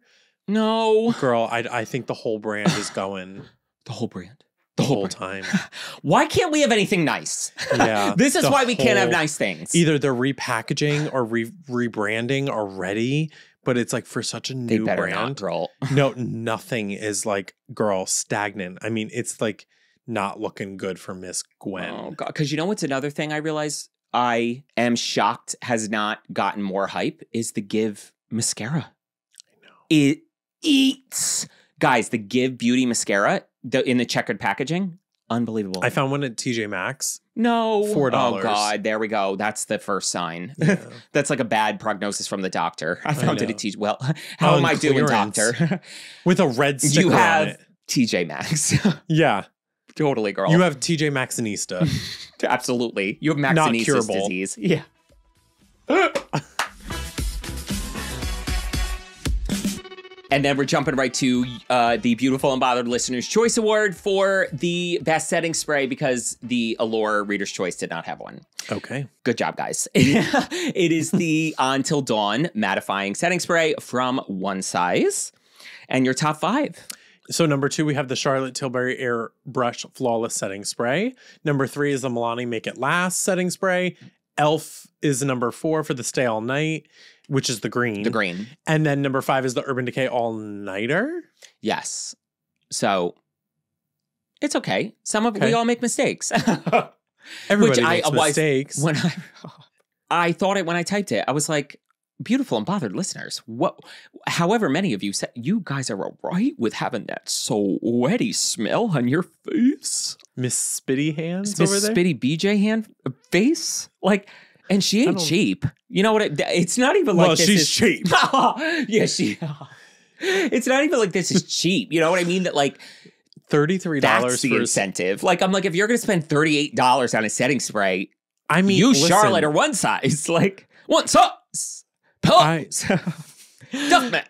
Speaker 1: No.
Speaker 2: Girl, I, I think the whole brand is going
Speaker 1: The whole brand.
Speaker 2: the
Speaker 1: whole
Speaker 2: whole time.
Speaker 1: Why can't we have anything nice?
Speaker 2: Yeah,
Speaker 1: this is why we can't have nice things.
Speaker 2: Either they're repackaging or re- rebranding already, but it's like for such a new
Speaker 1: better not,
Speaker 2: brand. no, nothing is like girl stagnant. I mean, it's like not looking good for Miss Gwen.
Speaker 1: Oh god, because you know what's another thing I realize I am shocked has not gotten more hype is the GXVE mascara.
Speaker 2: I know.
Speaker 1: It eats, guys. The GXVE Beauty mascara the, in the checkered packaging, unbelievable.
Speaker 2: I found one at TJ Maxx.
Speaker 1: no
Speaker 2: $4.
Speaker 1: Oh god, there we go. That's the first sign.
Speaker 2: Yeah.
Speaker 1: That's like a bad prognosis from the doctor. I found it at TJ. Well, how
Speaker 2: On
Speaker 1: am I doing, doctor?
Speaker 2: With a red sticker
Speaker 1: you
Speaker 2: on
Speaker 1: have
Speaker 2: it.
Speaker 1: TJ Maxx.
Speaker 2: Yeah.
Speaker 1: totally, girl.
Speaker 2: You have TJ Maxxinista.
Speaker 1: Absolutely. You have
Speaker 2: Not
Speaker 1: Maxinia's disease. Yeah. And then we're jumping right to uh, the beautiful and bothered listener's choice award for the best setting spray because the Allure Reader's Choice did not have one.
Speaker 2: okay.
Speaker 1: Good job, guys. it is the Until Dawn mattifying setting spray from One Size. And your top five.
Speaker 2: So number two, we have the Charlotte Tilbury Airbrush Flawless Setting Spray. Number three is the Milani Make It Last Setting Spray. Elf is number four for the Stay All Night, which is the green.
Speaker 1: The green.
Speaker 2: And then number five is the Urban Decay All Nighter.
Speaker 1: Yes. So it's okay. Some of
Speaker 2: Okay.
Speaker 1: we all make mistakes.
Speaker 2: Everybody
Speaker 1: I-
Speaker 2: makes
Speaker 1: why-
Speaker 2: mistakes.
Speaker 1: when I I thought it when I typed it, I was like, beautiful and bothered listeners. What however many of you said you guys are all right with having that sweaty smell on your face.
Speaker 2: Miss Spitty Hands
Speaker 1: Miss
Speaker 2: over there.
Speaker 1: Spitty BJ hand uh, face? Like and she ain't cheap. You know what? It, it's not even like this
Speaker 2: she's
Speaker 1: is,
Speaker 2: cheap.
Speaker 1: yeah, she. It's not even like this is cheap. You know what I mean? That like
Speaker 2: Thirty-three dollars
Speaker 1: the
Speaker 2: for.
Speaker 1: incentive. Like I'm like, if you're gonna spend thirty eight dollars on a setting spray,
Speaker 2: I mean,
Speaker 1: you
Speaker 2: listen,
Speaker 1: Charlotte are one size. Like one size. Pose. Duff man.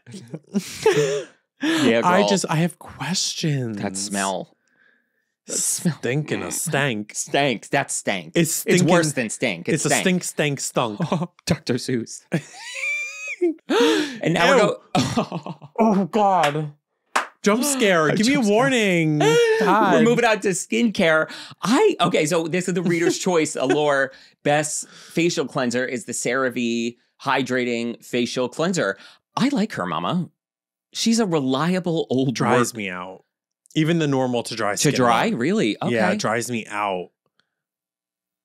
Speaker 1: yeah, girl.
Speaker 2: I just I have questions.
Speaker 1: that smell. That smell.
Speaker 2: Stinking a stank.
Speaker 1: Stank. That's stank.
Speaker 2: It's
Speaker 1: It's worse than stink. It's,
Speaker 2: It's, a stink, stank, stunk.
Speaker 1: Dr. Seuss. and now we
Speaker 2: Ew.
Speaker 1: go.
Speaker 2: oh God! Jump scare! Give me a warning.
Speaker 1: We're moving on to skincare. I okay, so this is the reader's choice. Allure best facial cleanser is the CeraVe hydrating facial cleanser. I like her, Mama. She's a reliable old
Speaker 2: dries
Speaker 1: work-
Speaker 2: me out. Even the normal to dry
Speaker 1: to dry.
Speaker 2: one.
Speaker 1: Really? Okay.
Speaker 2: Yeah, it dries me out.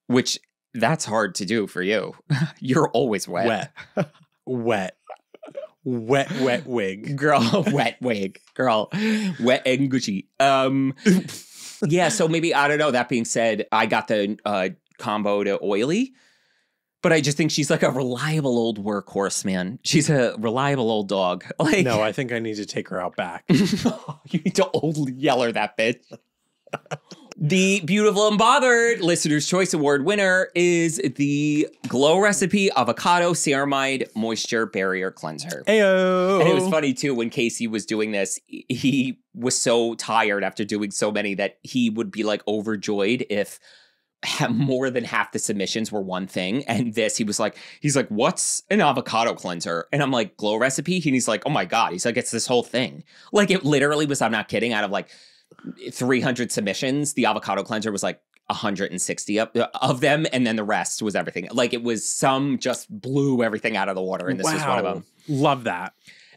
Speaker 1: Which that's hard to do for you. You're always wet.
Speaker 2: Wet. Wet. Wet, wet wig.
Speaker 1: Girl, wet wig. Girl, wet and Gucci. Um, yeah, so maybe, I don't know. That being said, I got the uh, combo to oily, but I just think she's like a reliable old workhorse, man. She's a reliable old dog. Like,
Speaker 2: No, I think I need to take her out back.
Speaker 1: you need to old yeller that bitch. The beautiful and bothered listener's choice award winner is the Glow Recipe Avocado Ceramide Moisture Barrier Cleanser.
Speaker 2: Ayo.
Speaker 1: And it was funny too when Casey was doing this. He was so tired after doing so many that he would be like overjoyed if more than half the submissions were one thing. And this, he was like, he's like, what's an avocado cleanser? And I'm like, glow recipe. And he's like, oh my god. He's like, it's this whole thing. Like it literally was. I'm not kidding. Out of like 300 submissions, the avocado cleanser was like 160 of, of them, and then the rest was everything. Like it was some just blew everything out of the water, and this was one of them.
Speaker 2: Love that.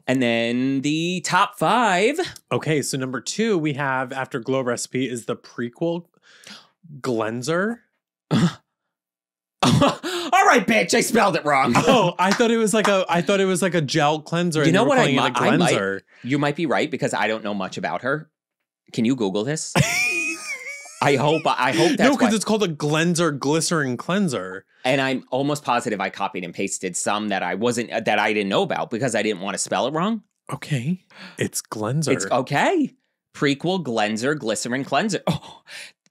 Speaker 1: And then the top five.
Speaker 2: Okay, so number two we have after Glow Recipe is the prequel Gleanser.
Speaker 1: All right, bitch, I spelled it wrong.
Speaker 2: Oh, I thought it was like a I thought it was like a gel cleanser.
Speaker 1: You
Speaker 2: and
Speaker 1: know what I mi-
Speaker 2: it a
Speaker 1: I might- You might be right because I don't know much about her. Can you Google this? I hope. I hope that's
Speaker 2: no, because it's called a Gleanser glycerin cleanser.
Speaker 1: and I'm almost positive I copied and pasted some that I wasn't uh, that I didn't know about because I didn't want to spell it wrong.
Speaker 2: Okay, it's Gleanser.
Speaker 1: It's okay. Prequel Gleanser Glycerin Cleanser. Oh,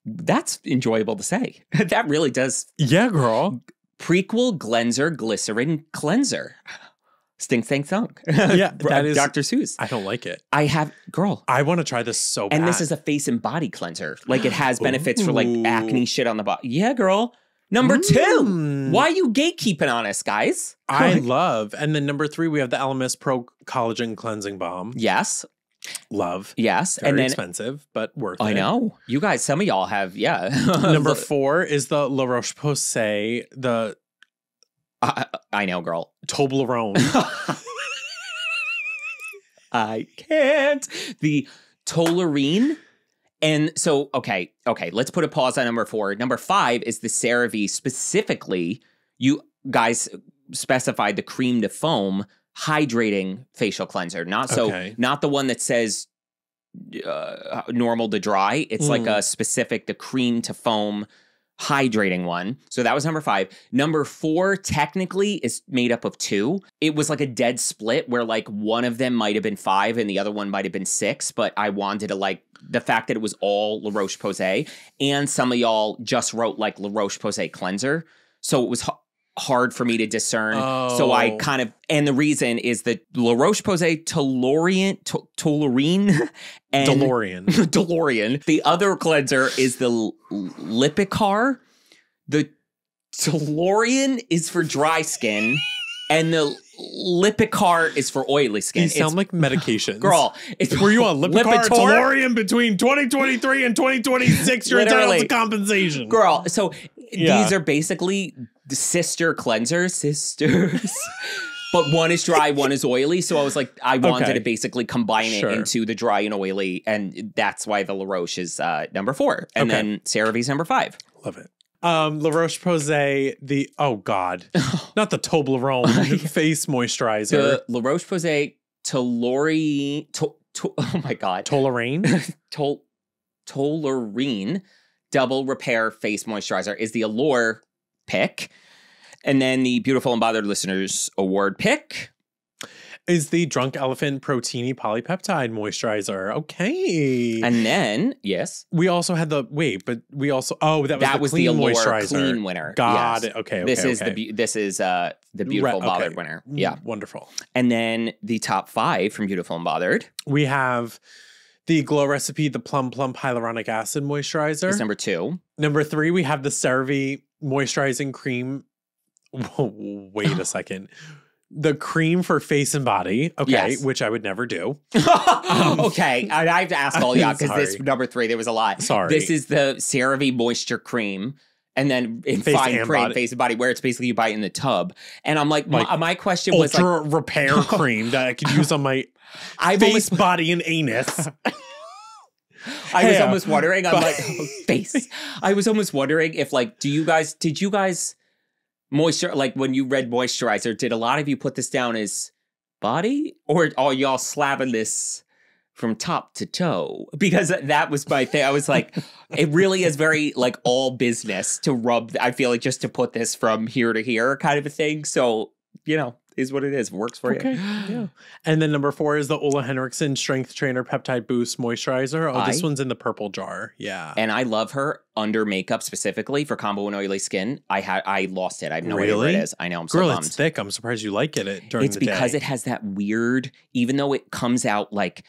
Speaker 1: that's enjoyable to say. that really does.
Speaker 2: yeah, girl.
Speaker 1: Prequel Gleanser Glycerin Cleanser. Stink, stink, thunk.
Speaker 2: Yeah, that is-
Speaker 1: Dr. Seuss.
Speaker 2: I don't like it.
Speaker 1: I have, girl.
Speaker 2: I want to try this so bad.
Speaker 1: And this is a face and body cleanser. Like it has benefits for like acne shit on the body. Yeah, girl. Number two.
Speaker 2: Mm.
Speaker 1: Why you gatekeeping on us, guys?
Speaker 2: I love. And then number three, we have the Elemis Pro Collagen Cleansing Balm.
Speaker 1: yes,
Speaker 2: Love.
Speaker 1: yes.
Speaker 2: Very
Speaker 1: and then
Speaker 2: expensive, but worth it.
Speaker 1: I
Speaker 2: it.
Speaker 1: know you guys. Some of y'all have, yeah.
Speaker 2: Number four is the La Roche Posay, the
Speaker 1: I, I know, girl.
Speaker 2: Toblerone.
Speaker 1: I can't. The Tolerine. And so, okay, okay, let's put a pause on number four. Number five is the CeraVe specifically. You guys specified the cream to foam hydrating facial cleanser, not so,
Speaker 2: Okay.
Speaker 1: not the one that says uh, normal to dry. It's like
Speaker 2: Mm.
Speaker 1: a specific, the cream to foam hydrating one. So that was number five. Number four, technically, is made up of two. It was like a dead split where like one of them might have been five and the other one might have been six, but I wanted to like the fact that it was all La Roche Posay and some of y'all just wrote like La Roche Posay cleanser. So it was hard for me to discern. So I
Speaker 2: Oh.
Speaker 1: kind of, and the reason is that La Roche Posay Tolorient, to- Tolorine, and
Speaker 2: DeLorean.
Speaker 1: DeLorean. The other cleanser is the L- Lipikar. The DeLorean is for dry skin, and the Lipikar is for oily skin.
Speaker 2: These sound like medications.
Speaker 1: girl. It's
Speaker 2: Were you on
Speaker 1: Lipikar?
Speaker 2: DeLorean between 2023 and 2026? You're entitled to compensation.
Speaker 1: girl. So
Speaker 2: Yeah.
Speaker 1: these are basically sister cleansers, sisters. But one is dry, one is oily. So I was like, I wanted
Speaker 2: Okay.
Speaker 1: to basically combine
Speaker 2: Sure.
Speaker 1: it into the dry and oily, and that's why the La Roche is uh, number four, and
Speaker 2: Okay.
Speaker 1: then CeraVe's number five.
Speaker 2: Love it. Um, La Roche Posay, the oh god, not the Toblerone face moisturizer.
Speaker 1: The La Roche Posay Tolori, to, to, oh my god,
Speaker 2: Tolerane.
Speaker 1: Tol, Tolerine Double Repair Face Moisturizer is the Allure pick, and then the Beautiful and Bothered Listeners Award pick.
Speaker 2: is the Drunk Elephant Protini Polypeptide Moisturizer. Okay.
Speaker 1: And then, yes,
Speaker 2: we also had the wait, but we also oh that was
Speaker 1: that
Speaker 2: the
Speaker 1: was
Speaker 2: clean
Speaker 1: the Allure
Speaker 2: moisturizer.
Speaker 1: clean winner.
Speaker 2: God,
Speaker 1: Yes.
Speaker 2: okay, okay.
Speaker 1: this is the
Speaker 2: okay.
Speaker 1: this is uh the beautiful
Speaker 2: Right,
Speaker 1: bothered
Speaker 2: okay.
Speaker 1: winner.
Speaker 2: Mm,
Speaker 1: Yeah,
Speaker 2: wonderful.
Speaker 1: and then the top five from beautiful and bothered
Speaker 2: We have the Glow Recipe, the Plum Plump Hyaluronic Acid Moisturizer.
Speaker 1: is number two.
Speaker 2: Number three, we have the CeraVe Moisturizing Cream. Wait a second. The cream for face and body. Okay,
Speaker 1: Yes.
Speaker 2: which I would never do.
Speaker 1: Um, okay, I I have to ask all y'all because this number three there was a lot.
Speaker 2: Sorry.
Speaker 1: This is the CeraVe Moisture Cream. And then in
Speaker 2: Face
Speaker 1: fine
Speaker 2: and
Speaker 1: cream,
Speaker 2: body.
Speaker 1: face and body, where it's basically you buy it in the tub. And I'm like,
Speaker 2: Like,
Speaker 1: my, my question was like,
Speaker 2: repair cream that I could use on my
Speaker 1: I've
Speaker 2: face,
Speaker 1: almost,
Speaker 2: body, and anus.
Speaker 1: I was almost wondering. I'm
Speaker 2: but-
Speaker 1: like, oh, face. I was almost wondering if, like, do you guys, did you guys moisture, like, when you read moisturizer, did a lot of you put this down as body, or are y'all slapping this from top to toe? Because that was my thing. I was like, it really is very like all business to rub. I feel like just to put this from here to here, kind of a thing. So you know, is what it is. Works for
Speaker 2: Okay.
Speaker 1: you.
Speaker 2: Yeah. And then number four is the Ole Henriksen Strength Trainer Peptide Boost Moisturizer. Oh, this one's in the purple jar. Yeah.
Speaker 1: And I love her under makeup specifically for combo and oily skin. I had I lost it. I have no idea where it is. I know I'm so
Speaker 2: Girl,
Speaker 1: bummed.
Speaker 2: it's thick. I'm surprised you like it it during
Speaker 1: it's because
Speaker 2: day.
Speaker 1: it has that weird, even though it comes out like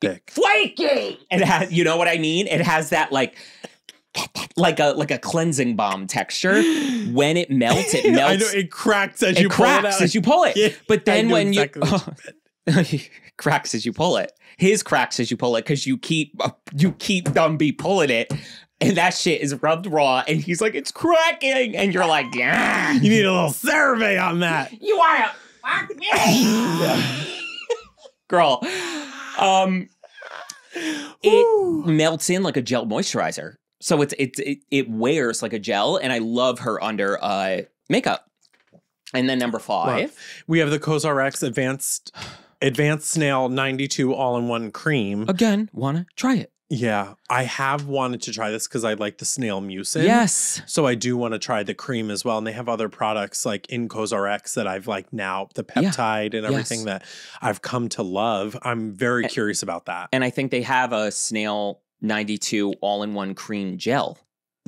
Speaker 2: thick.
Speaker 1: flaky. It has, you know what I mean? It has that like, like a like a cleansing balm texture. When it melts, it melts.
Speaker 2: I know it cracks as
Speaker 1: it
Speaker 2: you pull it
Speaker 1: cracks
Speaker 2: out.
Speaker 1: as you pull it.
Speaker 2: Yeah,
Speaker 1: but then when
Speaker 2: exactly
Speaker 1: you
Speaker 2: you
Speaker 1: cracks as you pull it, his cracks as you pull it because you keep you keep Dumby pulling it. And that shit is rubbed raw, and he's like, "It's cracking," and you're like, "Yeah,
Speaker 2: You need a little survey on that.
Speaker 1: you want to fuck me, girl." Um, it melts in like a gel moisturizer. So it's it's it, it wears like a gel, and I love her under uh makeup. And then number five,
Speaker 2: We have the CosRX Advanced Advanced Snail 92 all-in-one cream.
Speaker 1: again, wanna try it?
Speaker 2: Yeah, I have wanted to try this because I like the snail mucin.
Speaker 1: yes,
Speaker 2: So I do want to try the cream as well. And they have other products like in CosRX that I've like now, the
Speaker 1: Yeah.
Speaker 2: peptide and everything
Speaker 1: Yes.
Speaker 2: that I've come to love. I'm very
Speaker 1: A-
Speaker 2: curious about that.
Speaker 1: and I think they have a snail ninety two all in one cream gel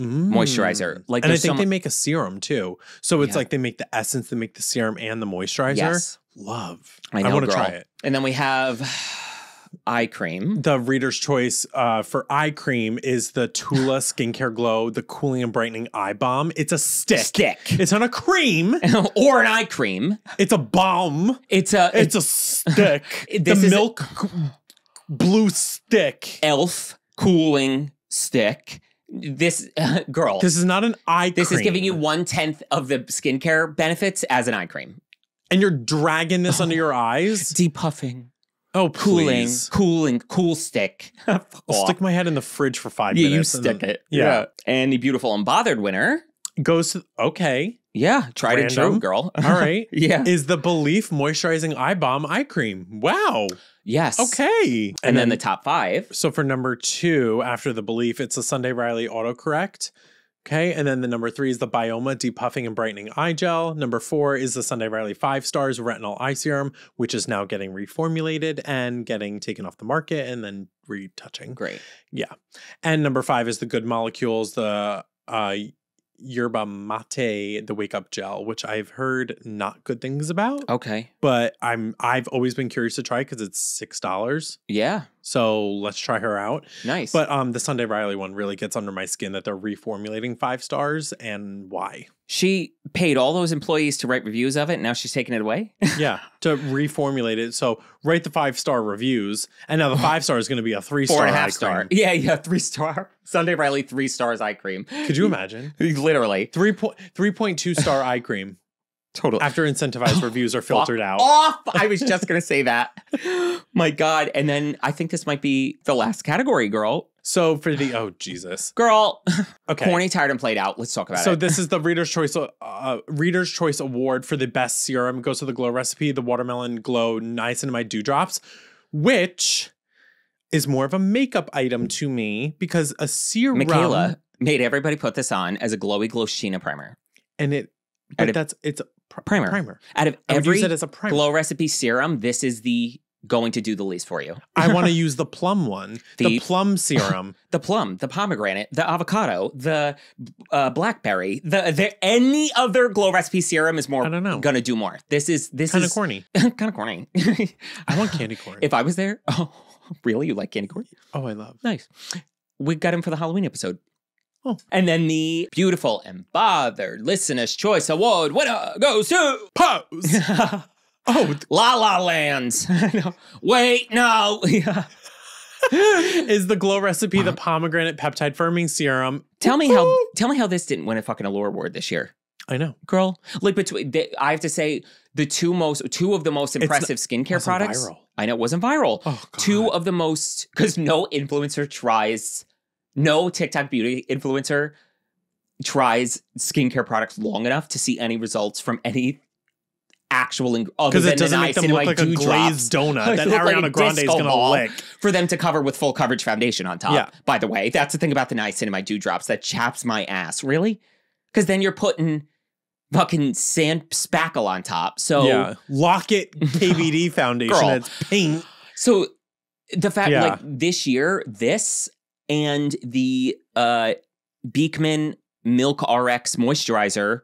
Speaker 2: Mm.
Speaker 1: moisturizer. Like
Speaker 2: and I think they make a serum too. So it's
Speaker 1: Yeah.
Speaker 2: like they make the essence, they make the serum and the moisturizer.
Speaker 1: yes,
Speaker 2: Love.
Speaker 1: I know,
Speaker 2: want to try it.
Speaker 1: and then we have eye cream.
Speaker 2: The reader's choice uh, for eye cream is the Tula Skincare Glow, the cooling and brightening eye balm. It's a stick.
Speaker 1: Stick.
Speaker 2: It's not a cream.
Speaker 1: or an eye cream.
Speaker 2: It's a balm.
Speaker 1: It's a
Speaker 2: It's a stick. the milk c- blue stick.
Speaker 1: elf cooling stick. This girl.
Speaker 2: This is not an eye
Speaker 1: This
Speaker 2: cream.
Speaker 1: is giving you one tenth of the skincare benefits as an eye cream.
Speaker 2: and you're dragging this under your eyes.
Speaker 1: Depuffing,
Speaker 2: Oh,
Speaker 1: cooling,
Speaker 2: please.
Speaker 1: cooling, cool stick.
Speaker 2: I'll stick my head in the fridge for five
Speaker 1: yeah, you
Speaker 2: minutes. and
Speaker 1: stick
Speaker 2: then-
Speaker 1: it.
Speaker 2: Yeah.
Speaker 1: And the beautiful unbothered winner.
Speaker 2: Goes to okay.
Speaker 1: Yeah, tried and true,
Speaker 2: Random.
Speaker 1: girl.
Speaker 2: All right.
Speaker 1: yeah.
Speaker 2: is the belif moisturizing eye balm eye cream. Wow.
Speaker 1: Yes.
Speaker 2: Okay.
Speaker 1: And, then, the top five.
Speaker 2: so for number two, after the belif, it's the Sunday Riley autocorrect. Okay. And then the number three is the Bioma depuffing and brightening eye gel. Number four is the Sunday Riley five stars retinol eye serum, which is now getting reformulated and getting taken off the market and then retouching.
Speaker 1: Great. Yeah.
Speaker 2: And number five is the Good Molecules, the uh, yerba mate, the wake up gel, which I've heard not good things about,
Speaker 1: Okay.
Speaker 2: but I'm I've always been curious to try because it's six dollars.
Speaker 1: Yeah.
Speaker 2: So let's try her out.
Speaker 1: Nice.
Speaker 2: But um, the Sunday Riley one really gets under my skin that they're reformulating five stars and why?
Speaker 1: she paid all those employees to write reviews of it. And now she's taking it away.
Speaker 2: Yeah, to reformulate it. So write the five star reviews, and now the five star is going to be a three star.
Speaker 1: Four and a half star. Yeah, yeah. Three star. Sunday Riley, three stars eye cream.
Speaker 2: Could you imagine?
Speaker 1: Literally.
Speaker 2: Three point three point two star eye cream
Speaker 1: Totally.
Speaker 2: after incentivized reviews are filtered out.
Speaker 1: Off. I was just going to say that. My God. And then I think this might be the last category, girl.
Speaker 2: So for the oh Jesus,
Speaker 1: Girl,
Speaker 2: okay.
Speaker 1: corny, tired, and played out. Let's talk about
Speaker 2: So
Speaker 1: it.
Speaker 2: So this is the Reader's Choice uh, Reader's Choice Award for the best serum. Goes to the Glow recipe, the Watermelon Glow Niacinamide Dewdrops, which is more of a makeup item to me because a serum
Speaker 1: Michaela made everybody put this on as a glowy glow Sheena primer.
Speaker 2: and it but that's it's
Speaker 1: Primer.
Speaker 2: primer.
Speaker 1: Out of
Speaker 2: I
Speaker 1: every
Speaker 2: as a primer.
Speaker 1: glow recipe serum, this is the going to do the least for you.
Speaker 2: I want to use the plum one, the,
Speaker 1: The-
Speaker 2: plum serum.
Speaker 1: the plum, the pomegranate, the avocado, the uh, blackberry, the, the any other glow recipe serum is more
Speaker 2: I don't know.
Speaker 1: gonna do more. This is this
Speaker 2: kind of
Speaker 1: is
Speaker 2: corny.
Speaker 1: kind of corny.
Speaker 2: I want candy corn.
Speaker 1: if I was there, oh really? You like candy corn?
Speaker 2: oh, I love.
Speaker 1: Nice. We got him for the Halloween episode.
Speaker 2: Oh.
Speaker 1: And then the beautiful and bothered listener's choice award winner goes to
Speaker 2: Pose. oh,
Speaker 1: La La Land. Wait, no.
Speaker 2: is the glow recipe the pomegranate peptide firming serum?
Speaker 1: tell me how tell me how this didn't win a fucking allure award this year.
Speaker 2: I know.
Speaker 1: girl. Like between, the, I have to say, the two most, two of the most
Speaker 2: not-
Speaker 1: impressive skincare
Speaker 2: wasn't
Speaker 1: products.
Speaker 2: viral.
Speaker 1: I know it wasn't viral.
Speaker 2: Oh.
Speaker 1: Two of the most, because no influencer tries, no TikTok beauty influencer tries skincare products long enough to see any results from any actual ing- other
Speaker 2: because
Speaker 1: than
Speaker 2: it doesn't make them look like a glazed donut that
Speaker 1: Look like a
Speaker 2: Ariana Grande is gonna
Speaker 1: ball.
Speaker 2: lick.
Speaker 1: for them to cover with full coverage foundation on top.
Speaker 2: Yeah.
Speaker 1: By the way, that's the thing about the niacinamide dewdrops that chaps my ass. Really? Because then you're putting fucking sand spackle on top. So
Speaker 2: yeah. Lock-It KVD foundation.
Speaker 1: Girl.
Speaker 2: It's pink.
Speaker 1: So the fact
Speaker 2: Yeah.
Speaker 1: like this year, this and the uh Beekman Milk RX moisturizer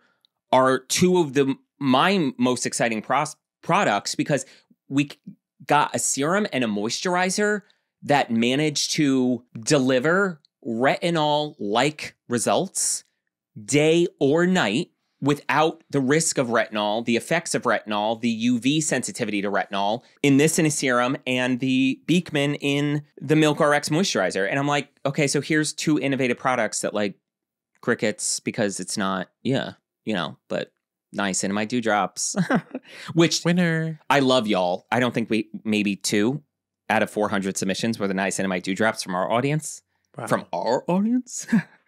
Speaker 1: are two of the my most exciting pros- products because we got a serum and a moisturizer that managed to deliver retinol like results day or night without the risk of retinol, the effects of retinol, the UV sensitivity to retinol in this in a serum and the Beekman in the Milk RX moisturizer. And I'm like, okay, so here's two innovative products that like crickets because it's not, yeah, you know, but nice in my dewdrops, which
Speaker 2: Winner.
Speaker 1: I love y'all. I don't think we maybe two out of 400 submissions were the nice Cinnamite dewdrops from our audience.
Speaker 2: Wow.
Speaker 1: From our audience?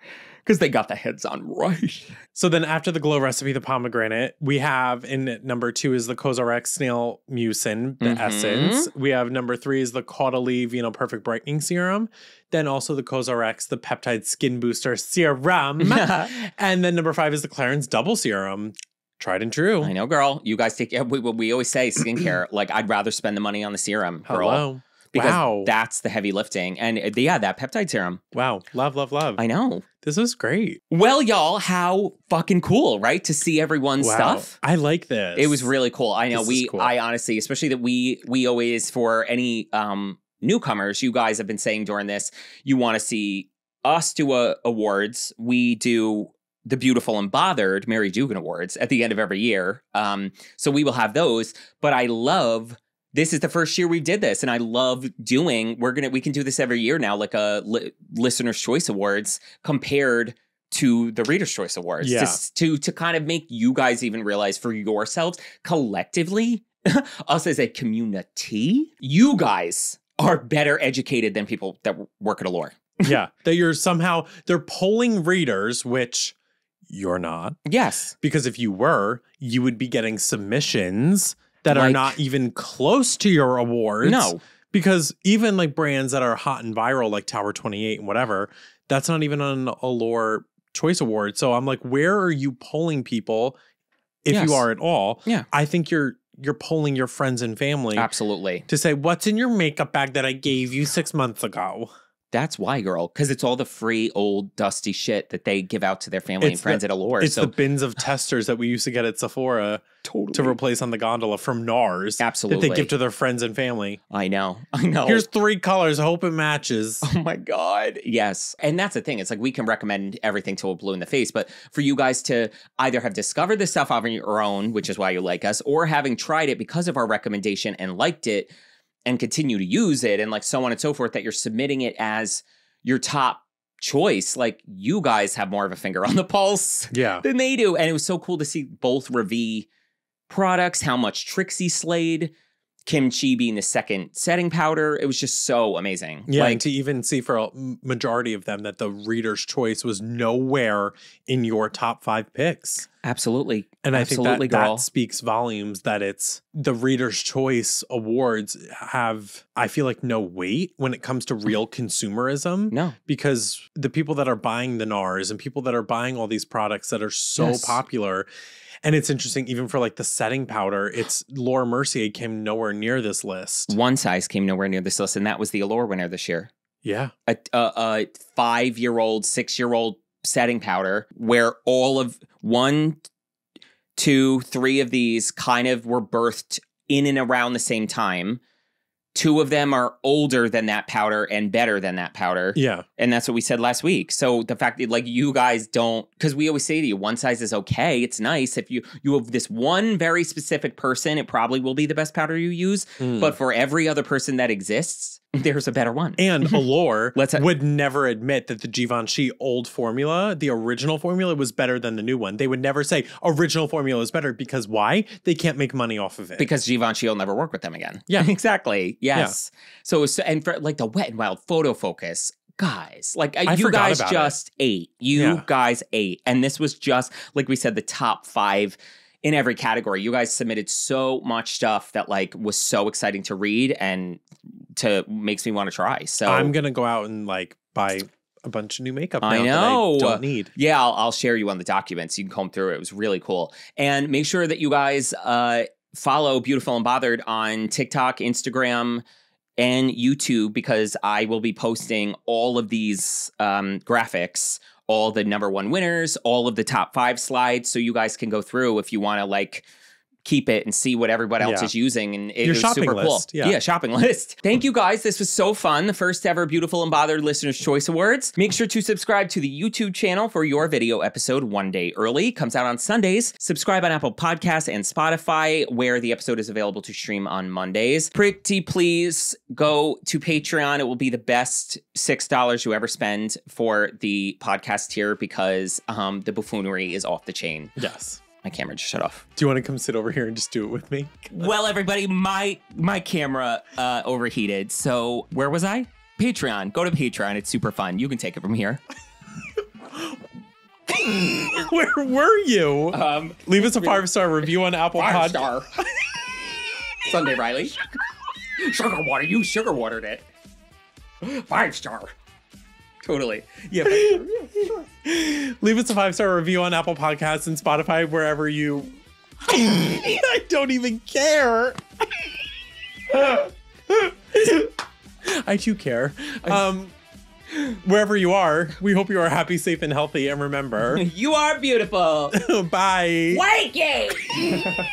Speaker 1: Because they got the heads on right.
Speaker 2: So then after the glow recipe, the pomegranate, we have in number two is the Cosrx snail mucin, the
Speaker 1: Mhm.
Speaker 2: essence. We have number three is the Caudalie Vino Perfect Brightening Serum. Then also the Cosrx, the peptide skin booster serum. and then number five is the Clarins double serum. Tried and true.
Speaker 1: I know, girl. You guys take. We, we we always say skincare. like I'd rather spend the money on the serum, girl,
Speaker 2: Hello.
Speaker 1: Because
Speaker 2: wow.
Speaker 1: that's the heavy lifting. And uh, yeah, that peptide serum.
Speaker 2: wow. Love, love, love.
Speaker 1: I know.
Speaker 2: this is great.
Speaker 1: Well, y'all, how fucking cool, right? To see everyone's
Speaker 2: wow.
Speaker 1: stuff.
Speaker 2: I like this.
Speaker 1: It was really cool. I know
Speaker 2: This is
Speaker 1: we
Speaker 2: cool.
Speaker 1: I honestly, especially that we we always for any um newcomers, you guys have been saying during this, you want to see us do a awards. We do the beautiful and bothered Mary Dugan Awards at the end of every year. Um, so we will have those. But I love this is the first year we did this, and I love doing. We're gonna we can do this every year now, like a li- Listener's Choice Awards compared to the Reader's Choice Awards.
Speaker 2: Yeah.
Speaker 1: To, to to kind of make you guys even realize for yourselves collectively, us as a community, you guys are better educated than people that work at Allure.
Speaker 2: yeah. That you're somehow, they're polling readers, which you're not.
Speaker 1: Yes.
Speaker 2: Because if you were, you would be getting submissions that are not even close to your awards.
Speaker 1: No.
Speaker 2: Because even like brands that are hot and viral, like Tower 28 and whatever, that's not even on an Allure Choice Award. So I'm like, where are you polling people if
Speaker 1: Yes.
Speaker 2: you are at all?
Speaker 1: Yeah.
Speaker 2: I think you're you're polling your friends and family
Speaker 1: Absolutely.
Speaker 2: to say, what's in your makeup bag that I gave you six months ago?
Speaker 1: That's why, girl. Because it's all the free old dusty shit that they give out to their family and friends
Speaker 2: the-
Speaker 1: at Allure.
Speaker 2: It's
Speaker 1: so
Speaker 2: the bins of testers that we used to get at Sephora
Speaker 1: totally
Speaker 2: to replace on the gondola from NARS
Speaker 1: Absolutely.
Speaker 2: that they give to their friends and family.
Speaker 1: I know. I know.
Speaker 2: Here's three colors. Hope it matches.
Speaker 1: Oh my God. Yes. And that's the thing. It's like we can recommend everything till we're blue in the face, but for you guys to either have discovered this stuff on your own, which is why you like us, or having tried it because of our recommendation and liked it and continue to use it and like so on and so forth, that you're submitting it as your top choice. Like you guys have more of a finger on the pulse
Speaker 2: Yeah.
Speaker 1: than they do. And it was so cool to see both Ravi products, how much Trixie slayed, kimchi being the second setting powder. It was just so amazing.
Speaker 2: Yeah,
Speaker 1: Like,
Speaker 2: and to even see for a majority of them that the reader's choice was nowhere in your top five picks.
Speaker 1: absolutely.
Speaker 2: And I
Speaker 1: Absolutely,
Speaker 2: think that,
Speaker 1: girl.
Speaker 2: that speaks volumes that it's the reader's choice awards have, I feel like, no weight when it comes to real consumerism
Speaker 1: No.
Speaker 2: because the people that are buying the NARS and people that are buying all these products that are so
Speaker 1: Yes.
Speaker 2: popular. And it's interesting, even for like the setting powder, it's Laura Mercier came nowhere near this list.
Speaker 1: One size came nowhere near this list, and that was the Allure winner this year.
Speaker 2: Yeah.
Speaker 1: A, a, a five year old, six year old setting powder where all of one, two, three of these kind of were birthed in and around the same time. Two of them are older than that powder and better than that powder.
Speaker 2: Yeah.
Speaker 1: And that's what we said last week. So the fact that like you guys don't because we always say to you, one size is okay. It's nice. If you you have this one very specific person, it probably will be the best powder you use.
Speaker 2: Mm.
Speaker 1: But for every other person that exists, there's a better one.
Speaker 2: And Allure
Speaker 1: Let's ha-
Speaker 2: would never admit that the Givenchy old formula, the original formula, was better than the new one. They would never say original formula is better because why? They can't make money off of it.
Speaker 1: because Givenchy will never work with them again.
Speaker 2: Yeah.
Speaker 1: exactly. Yes. So, it was- and for like the wet and wild photo focus, guys, like uh,
Speaker 2: I
Speaker 1: you guys
Speaker 2: about it.
Speaker 1: just ate. You
Speaker 2: Yeah.
Speaker 1: guys ate, and this was just like we said, the top five in every category. You guys submitted so much stuff that like was so exciting to read and to makes me want to try. So
Speaker 2: I'm gonna go out and like buy a bunch of new makeup.
Speaker 1: I
Speaker 2: now that
Speaker 1: know.
Speaker 2: I don't need.
Speaker 1: Yeah, I'll, I'll share you on the documents. You can comb through it. It was really cool. And make sure that you guys uh, follow Beautiful and Bothered on TikTok, Instagram, and YouTube because I will be posting all of these um, graphics, all the number one winners, all of the top five slides, so you guys can go through if you want to like keep it and see what everybody else
Speaker 2: Yeah.
Speaker 1: is using. And it
Speaker 2: Your
Speaker 1: was
Speaker 2: shopping
Speaker 1: super cool.
Speaker 2: list, yeah.
Speaker 1: shopping list. Thank you guys. This was so fun. The first ever Beautiful and Bothered Listeners Choice Awards. Make sure to subscribe to the YouTube channel for your video episode one day early. Comes out on Sundays. Subscribe on Apple Podcasts and Spotify, where the episode is available to stream on Mondays. Pretty please go to Patreon. It will be the best $6 you ever spend for the podcast here because um, the buffoonery is off the chain.
Speaker 2: Yes.
Speaker 1: My camera just shut off.
Speaker 2: Do you want to come sit over here and just do it with me?
Speaker 1: Well, everybody, my my camera uh, overheated. So where was I? Patreon. Go to Patreon. It's super fun. You can take it from here.
Speaker 2: Where were you?
Speaker 1: Um,
Speaker 2: Leave us a five star review on Apple Pod.
Speaker 1: star. Sunday Riley. Sugar water. You sugar watered it. Five star. Totally. Yeah.
Speaker 2: Leave us a five star review on Apple Podcasts and Spotify, wherever you. I don't even care. I do care. Um, wherever you are, we hope you are happy, safe, and healthy. And remember,
Speaker 1: you are beautiful.
Speaker 2: bye.
Speaker 1: Wakey.